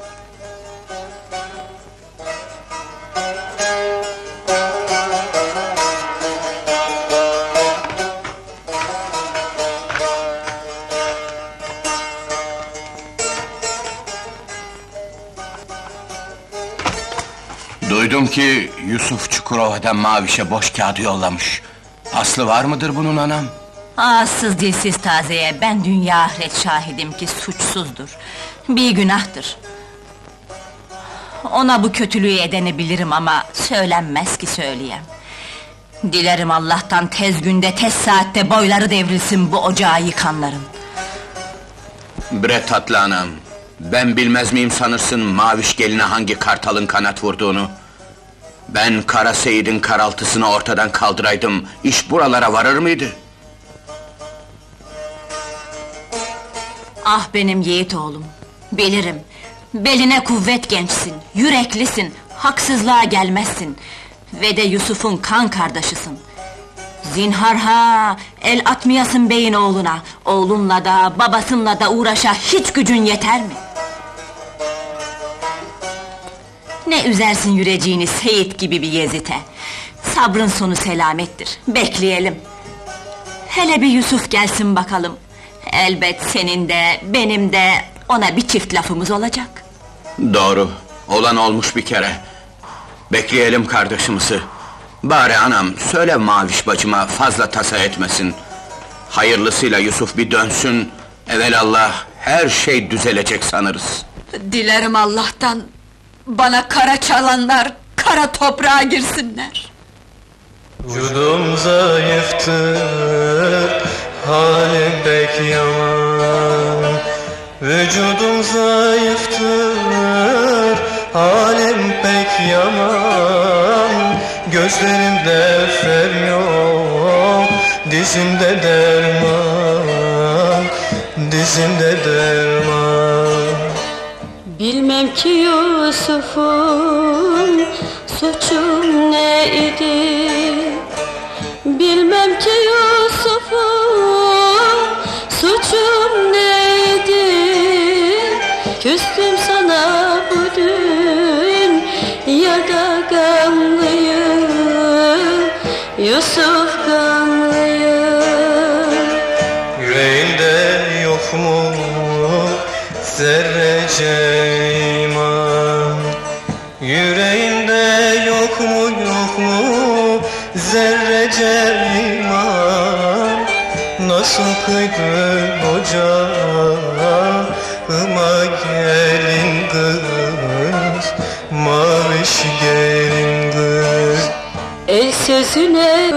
Duydum ki Yusuf Çukurova'dan Maviş'e boş kağıdı yollamış. Aslı var mıdır bunun anam? Ağızsız dilsiz tazeye ben dünya ahiret şahidim ki suçsuzdur. Bir günahtır. Ona bu kötülüğü edeni bilirim ama söylenmez ki söyleyem. Dilerim Allah'tan tez günde tez saatte boyları devrilsin bu ocağı yıkanların. Bre tatlı anam. Ben bilmez miyim sanırsın Maviş geline hangi kartalın kanat vurduğunu? Ben Kara Seyit'in karaltısını ortadan kaldıraydım, iş buralara varır mıydı? Ah benim yiğit oğlum, bilirim. Beline kuvvet gençsin, yüreklisin, haksızlığa gelmezsin. Ve de Yusuf'un kan kardeşisin. Zinhar ha, el atmayasın beyin oğluna. Oğlunla da, babasınla da uğraşa hiç gücün yeter mi? Ne üzersin yüreceğini Seyit gibi bir yezite. Sabrın sonu selamettir, bekleyelim. Hele bir Yusuf gelsin bakalım. Elbet senin de, benim de ona bir çift lafımız olacak. Doğru, olan olmuş bir kere. Bekleyelim kardeşimizi. Bari anam, söyle Maviş bacıma fazla tasa etmesin. Hayırlısıyla Yusuf bir dönsün, evelallah her şey düzelecek sanırız. Dilerim Allah'tan... ...bana kara çalanlar kara toprağa girsinler. Vücudum zayıftır, halim pek yaman. Vücudum zayıftır, halim pek yaman. Gözlerimde fer yok, dizimde derman Dizimde derman Bilmem ki Yusuf'un suçum neydi Bilmem ki Yusuf'un suçum neydi Küstüm sana bu dünyada gamlıyım Yusuf yok mu? Zerrece iman Nasıl kıydı ocağıma gelin kız Maviş gelin kız. El sözüne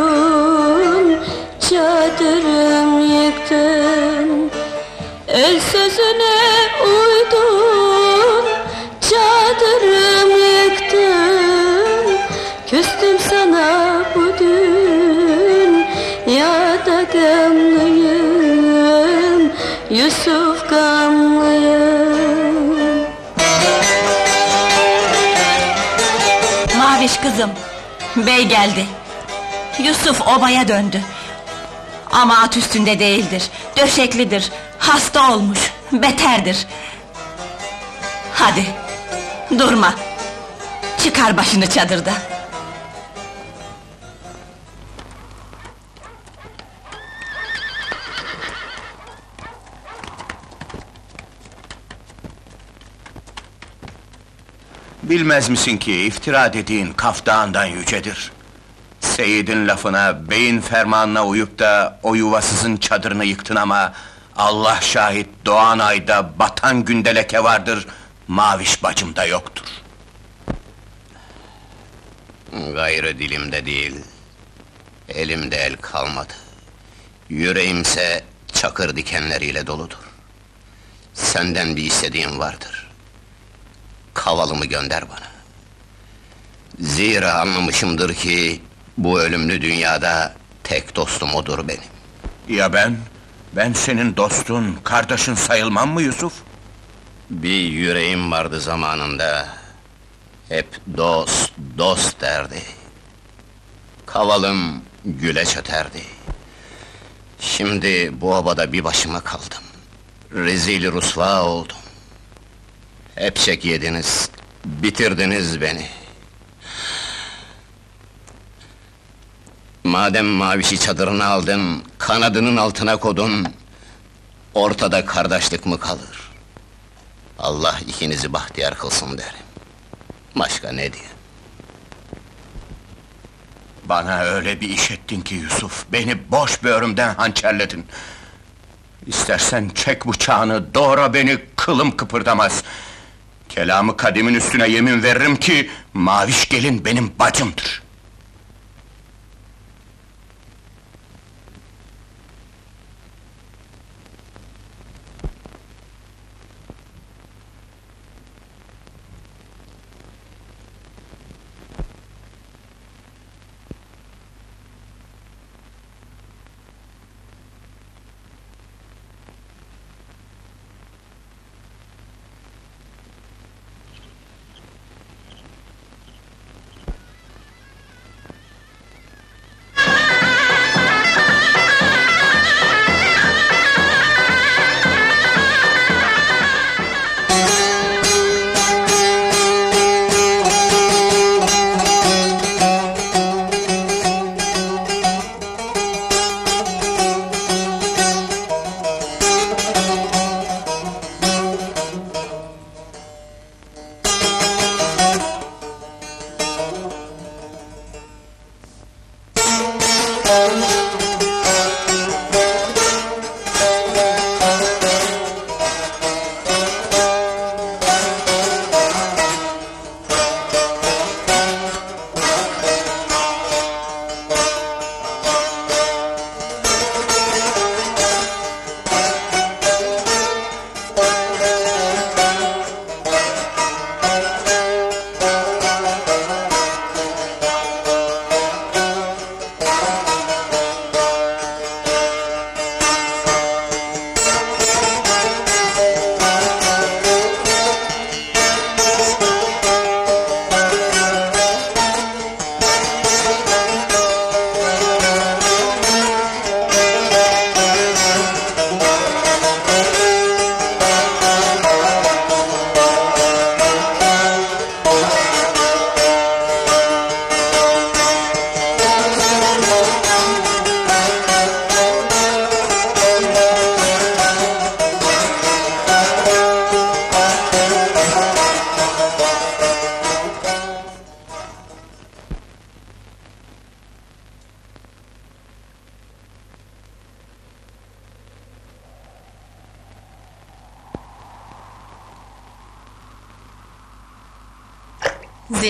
bey geldi. Yusuf obaya döndü. Ama at üstünde değildir, döşeklidir, hasta olmuş, beterdir. Hadi, durma. Çıkar başını çadırda. Bilmez misin ki iftira dediğin kaftağından yücedir. Seyidin lafına, beyin fermanına uyup da o yuvasızın çadırını yıktın ama... ...Allah şahit doğan ayda batan günde leke vardır, maviş bacımda yoktur. Gayrı dilimde değil, elimde el kalmadı. Yüreğimse çakır dikenleriyle doludur. Senden bir istediğim vardır. Kavalımı gönder bana. Zira anlamışımdır ki, bu ölümlü dünyada tek dostum odur benim. Ya ben? Ben senin dostun, kardeşin sayılmam mı Yusuf? Bir yüreğim vardı zamanında. Hep dost, dost derdi. Kavalım güleç öterdi. Şimdi bu obada bir başıma kaldım. Rezil rusva oldum. Hep çek yediniz, bitirdiniz beni. Madem mavişi çadırına aldın, kanadının altına kodun... ...ortada kardeşlik mi kalır? Allah ikinizi bahtiyar kılsın derim. Başka ne diye? Bana öyle bir iş ettin ki Yusuf, beni boş böğrümden hançerledin. İstersen çek bıçağını, doğra beni, kılım kıpırdamaz. Kelamı kadimin üstüne yemin veririm ki... ...Maviş gelin benim bacımdır.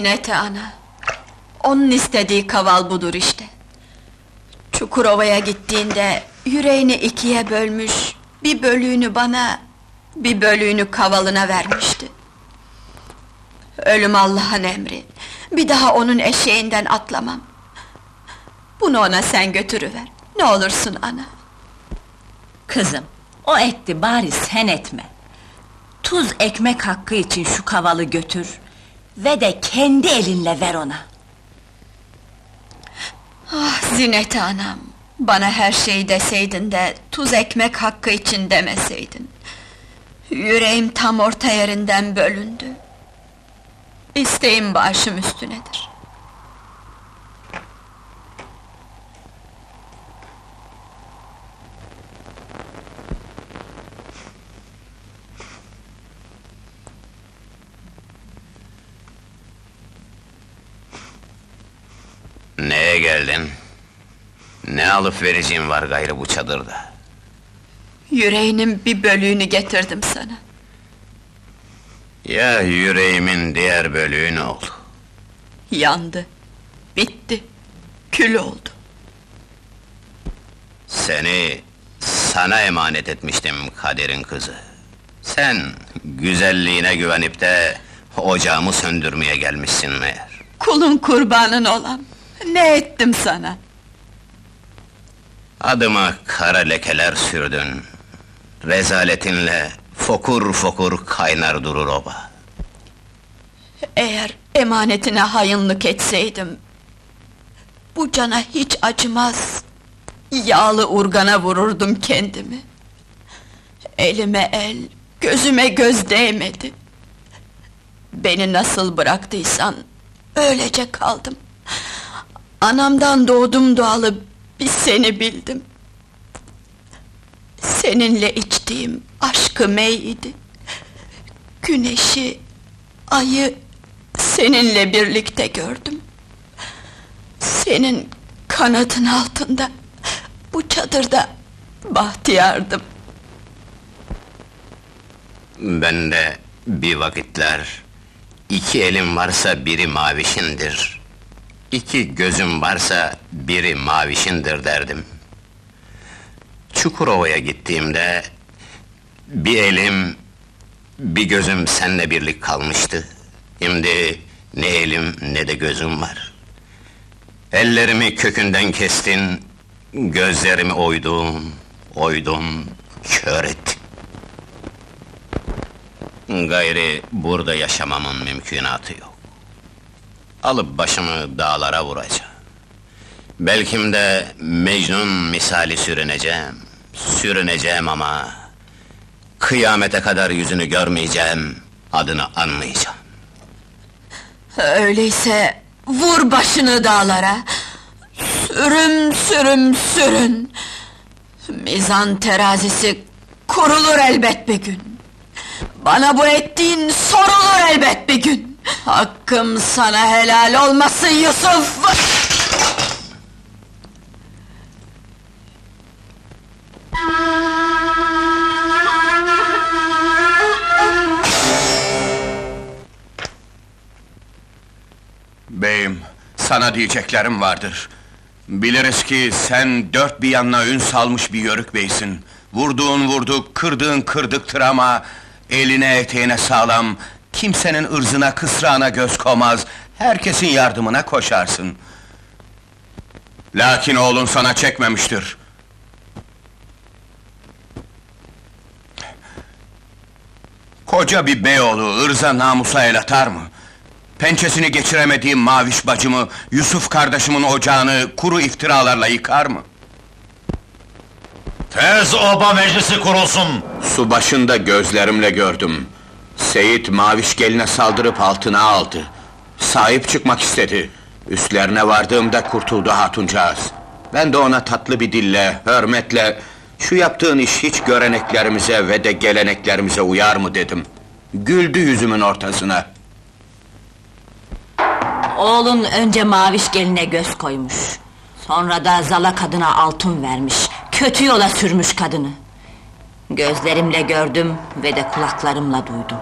Zinete ana. Onun istediği kaval budur işte. Çukurova'ya gittiğinde yüreğini ikiye bölmüş, bir bölüğünü bana, bir bölüğünü kavalına vermişti. Ölüm Allah'ın emri. Bir daha onun eşeğinden atlamam. Bunu ona sen götürüver. Ne olursun ana. Kızım, o etti bari sen etme. Tuz ekmek hakkı için şu kavalı götür ve de kendi elinle ver ona. Ah Zinete anam, bana her şeyi deseydin de tuz ekmek hakkı için demeseydin. Yüreğim tam orta yerinden bölündü. İsteğim başım üstünedir. Neye geldin? Ne alıp vereceğim var gayrı bu çadırda? Yüreğinin bir bölüğünü getirdim sana. Ya yüreğimin diğer bölüğü ne oldu? Yandı, bitti, kül oldu. Seni sana emanet etmiştim kaderin kızı. Sen güzelliğine güvenip de ocağımı söndürmeye gelmişsin meğer. Kulun kurbanın olam. Ne ettim sana? Adıma kara lekeler sürdün. Rezaletinle fokur fokur kaynar durur oba. Eğer emanetine hayınlık etseydim... ...bu cana hiç acımaz... ...yağlı urgana vururdum kendimi. Elime el, gözüme göz değmedi. Beni nasıl bıraktıysan, öylece kaldım. Anamdan doğdum doğalı bir seni bildim. Seninle içtiğim aşkı mey idi. Güneşi, ayı seninle birlikte gördüm. Senin kanadın altında, bu çadırda bahtiyardım. Ben de bir vakitler iki elim varsa biri mavişindir. İki gözüm varsa biri mavişindir derdim. Çukurova'ya gittiğimde bir elim, bir gözüm seninle birlik kalmıştı. Şimdi ne elim ne de gözüm var. Ellerimi kökünden kestin, gözlerimi oydun, oydun, kör ettin. Gayri burada yaşamamın mümkünatı yok. Alıp başımı dağlara vuracağım. Belkim de Mecnun misali sürüneceğim. Sürüneceğim ama... ...kıyamete kadar yüzünü görmeyeceğim, adını anmayacağım. Öyleyse vur başını dağlara. Sürüm sürüm sürün. Mizan terazisi kurulur elbet bir gün. Bana bu ettiğin sorulur elbet bir gün. Hakkım sana helal olmasın Yusuf! Beyim, sana diyeceklerim vardır. Biliriz ki sen dört bir yanına ün salmış bir yörük beysin. Vurduğun vurduk, kırdığın kırdıktır ama... ...eline eteğine sağlam, kimsenin ırzına kısrağına göz komaz... ...herkesin yardımına koşarsın. Lakin oğlun sana çekmemiştir. Koca bir beyoğlu ırza namusa el atar mı? Pençesini geçiremediğim maviş bacımı, Yusuf kardeşimin ocağını kuru iftiralarla yıkar mı? Tez oba meclisi kurulsun! Su başında gözlerimle gördüm. Seyit maviş geline saldırıp altına aldı. Sahip çıkmak istedi. Üstlerine vardığımda kurtuldu hatuncağız. Ben de ona tatlı bir dille, hürmetle... ...şu yaptığın iş hiç göreneklerimize ve de geleneklerimize uyar mı dedim. Güldü yüzümün ortasına. Oğlun önce maviş geline göz koymuş. Sonra da zala kadına altın vermiş. Kötü yola sürmüş kadını. Gözlerimle gördüm ve de kulaklarımla duydum.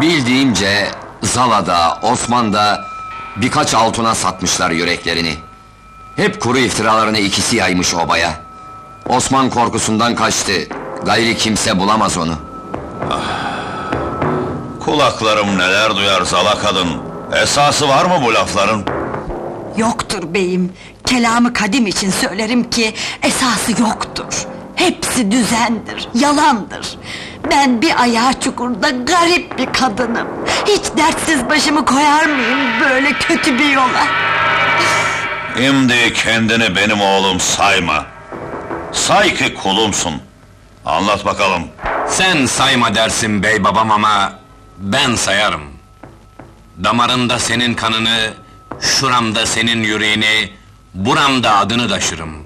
Bildiğimce Zala'da, Osman'da birkaç altına satmışlar yüreklerini. Hep kuru iftiralarını ikisi yaymış obaya. Osman korkusundan kaçtı. Gayri kimse bulamaz onu. Kulaklarım neler duyar zala kadın. Esası var mı bu lafların? Yoktur beyim. Kelamı kadim için söylerim ki esası yoktur. Hepsi düzendir, yalandır. Ben bir ayağı çukurda garip bir kadınım. Hiç dertsiz başımı koyar mıyım böyle kötü bir yola? Şimdi kendini benim oğlum sayma. Say ki kulumsun. Anlat bakalım. Sen sayma dersin bey babam ama ben sayarım. Damarında senin kanını, şuramda senin yüreğini, buramda adını taşırım.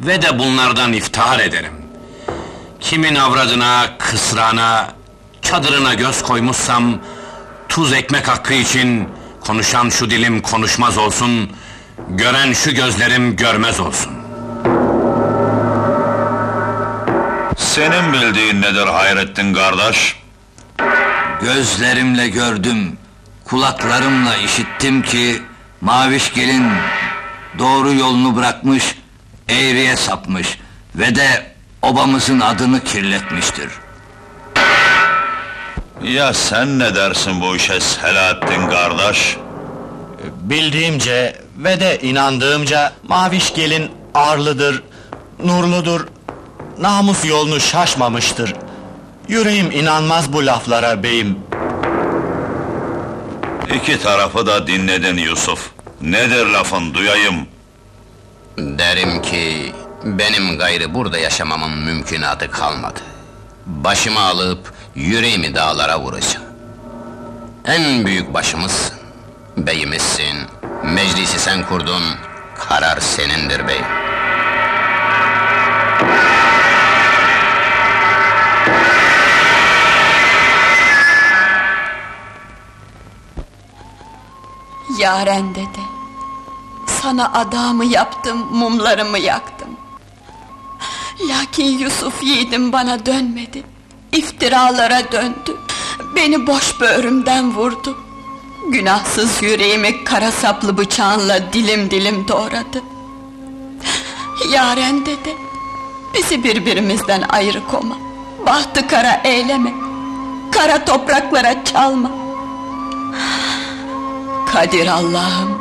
Ve de bunlardan iftihar ederim. Kimin avradına, kısrağına, çadırına göz koymuşsam, tuz ekmek hakkı için konuşan şu dilim konuşmaz olsun, gören şu gözlerim görmez olsun. Senin bildiğin nedir Hayrettin kardeş? Gözlerimle gördüm, kulaklarımla işittim ki... ...Maviş gelin doğru yolunu bırakmış, eğriye sapmış... ...ve de obamızın adını kirletmiştir. Ya sen ne dersin bu işe Selahattin kardeş? Bildiğimce ve de inandığımca Maviş gelin arlıdır, nurludur, namus yolunu şaşmamıştır. Yüreğim inanmaz bu laflara beyim. İki tarafı da dinledin Yusuf. Nedir lafın duyayım? Derim ki benim gayrı burada yaşamamın mümkünatı kalmadı. Başımı alıp yüreğimi dağlara vuracağım. En büyük başımızsın, beyimizsin, meclisi sen kurdun, karar senindir bey. Yaren dede, sana adamı yaptım, mumlarımı yaktım. Lakin Yusuf yiğidim bana dönmedi. İftiralara döndü. Beni boş böğrümden vurdu. Günahsız yüreğimi kara saplı bıçağınla dilim dilim doğradı. Yaren dede, bizi birbirimizden ayrı koma. Bahtı kara eyleme. Kara topraklara çalma. Kadir Allah'ım,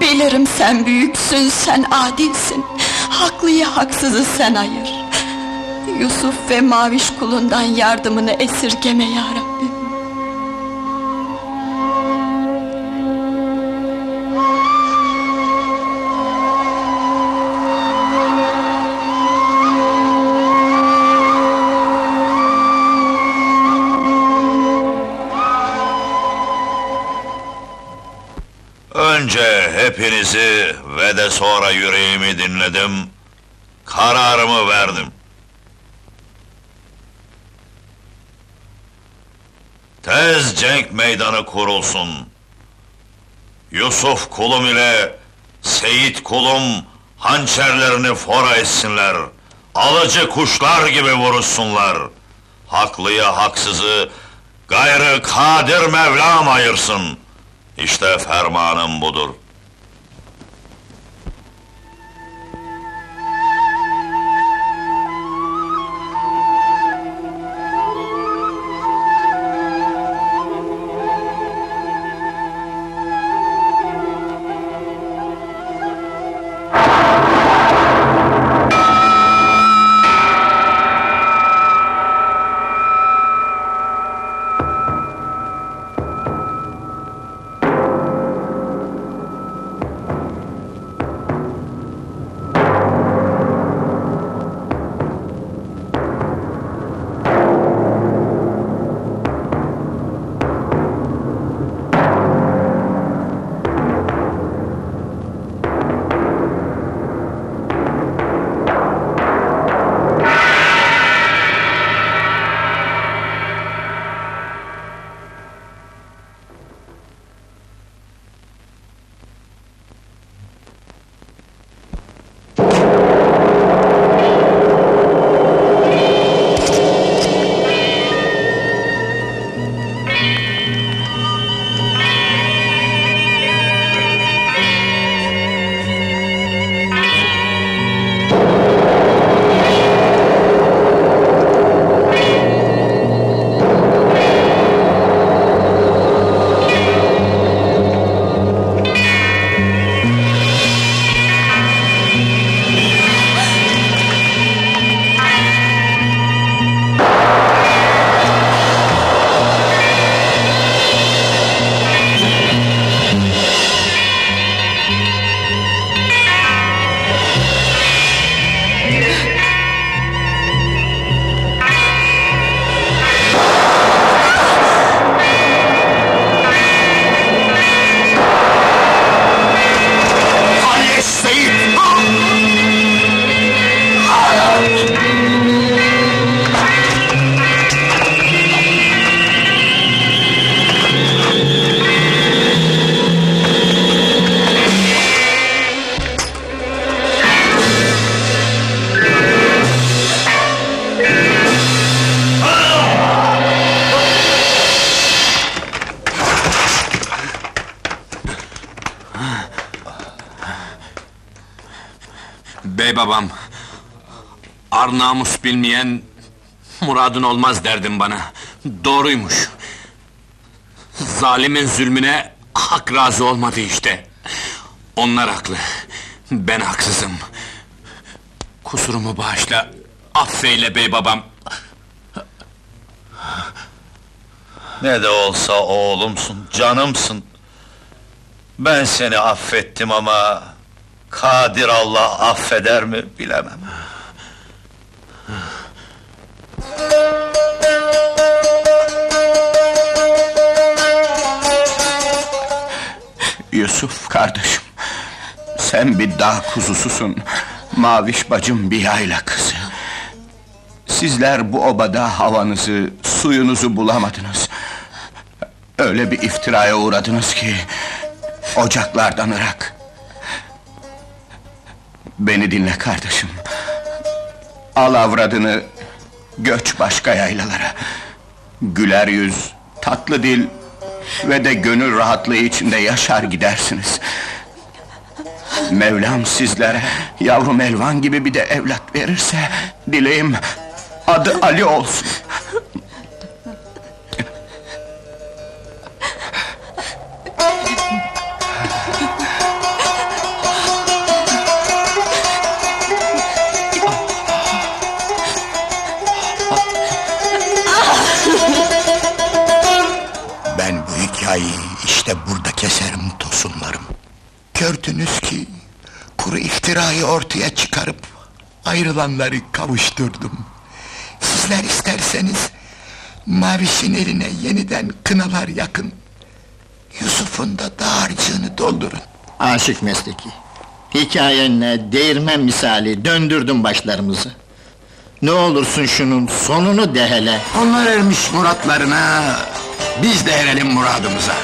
bilirim sen büyüksün, sen adilsin. Haklıyı haksızı sen ayır. Yusuf ve Maviş kulundan yardımını esirgeme ya Rabbim. Önce hepinizi ve de sonra yüreğimi dinledim. Kararımı verdim. Tez cenk meydanı kurulsun. Yusuf kulum ile Seyit kulum hançerlerini fora etsinler. Alıcı kuşlar gibi vuruşsunlar. Haklıyı haksızı gayrı kadir Mevlam ayırsın. İşte fermanım budur. Bey babam, ar namus bilmeyen muradın olmaz derdim bana. Doğruymuş. Zalimin zulmüne hak razı olmadı işte. Onlar haklı. Ben haksızım. Kusurumu bağışla. Affeyle bey babam. Ne de olsa oğlumsun, canımsın. Ben seni affettim ama... ...Kadir Allah affeder mi bilemem. Yusuf kardeşim, sen bir dağ kuzususun, Maviş bacım bir yayla kızı. Sizler bu obada havanızı, suyunuzu bulamadınız. Öyle bir iftiraya uğradınız ki, ocaklardan ırak. Beni dinle kardeşim. Al avradını, göç başka yaylalara. Güler yüz, tatlı dil ve de gönül rahatlığı içinde yaşar gidersiniz. Mevlam sizlere yavrum Elvan gibi bir de evlat verirse dileğim adı Ali olsun. İşte burada keserim tosunlarım. Gördünüz ki kuru iftirayı ortaya çıkarıp ayrılanları kavuşturdum. Sizler isterseniz Maviş'in eline yeniden kınalar yakın. Yusuf'un da dağarcığını doldurun. Aşık mesleki. Hikayenle değirmen misali döndürdün başlarımızı. Ne olursun şunun sonunu de hele. Onlar ermiş muratlarına, biz de erelim muradımıza.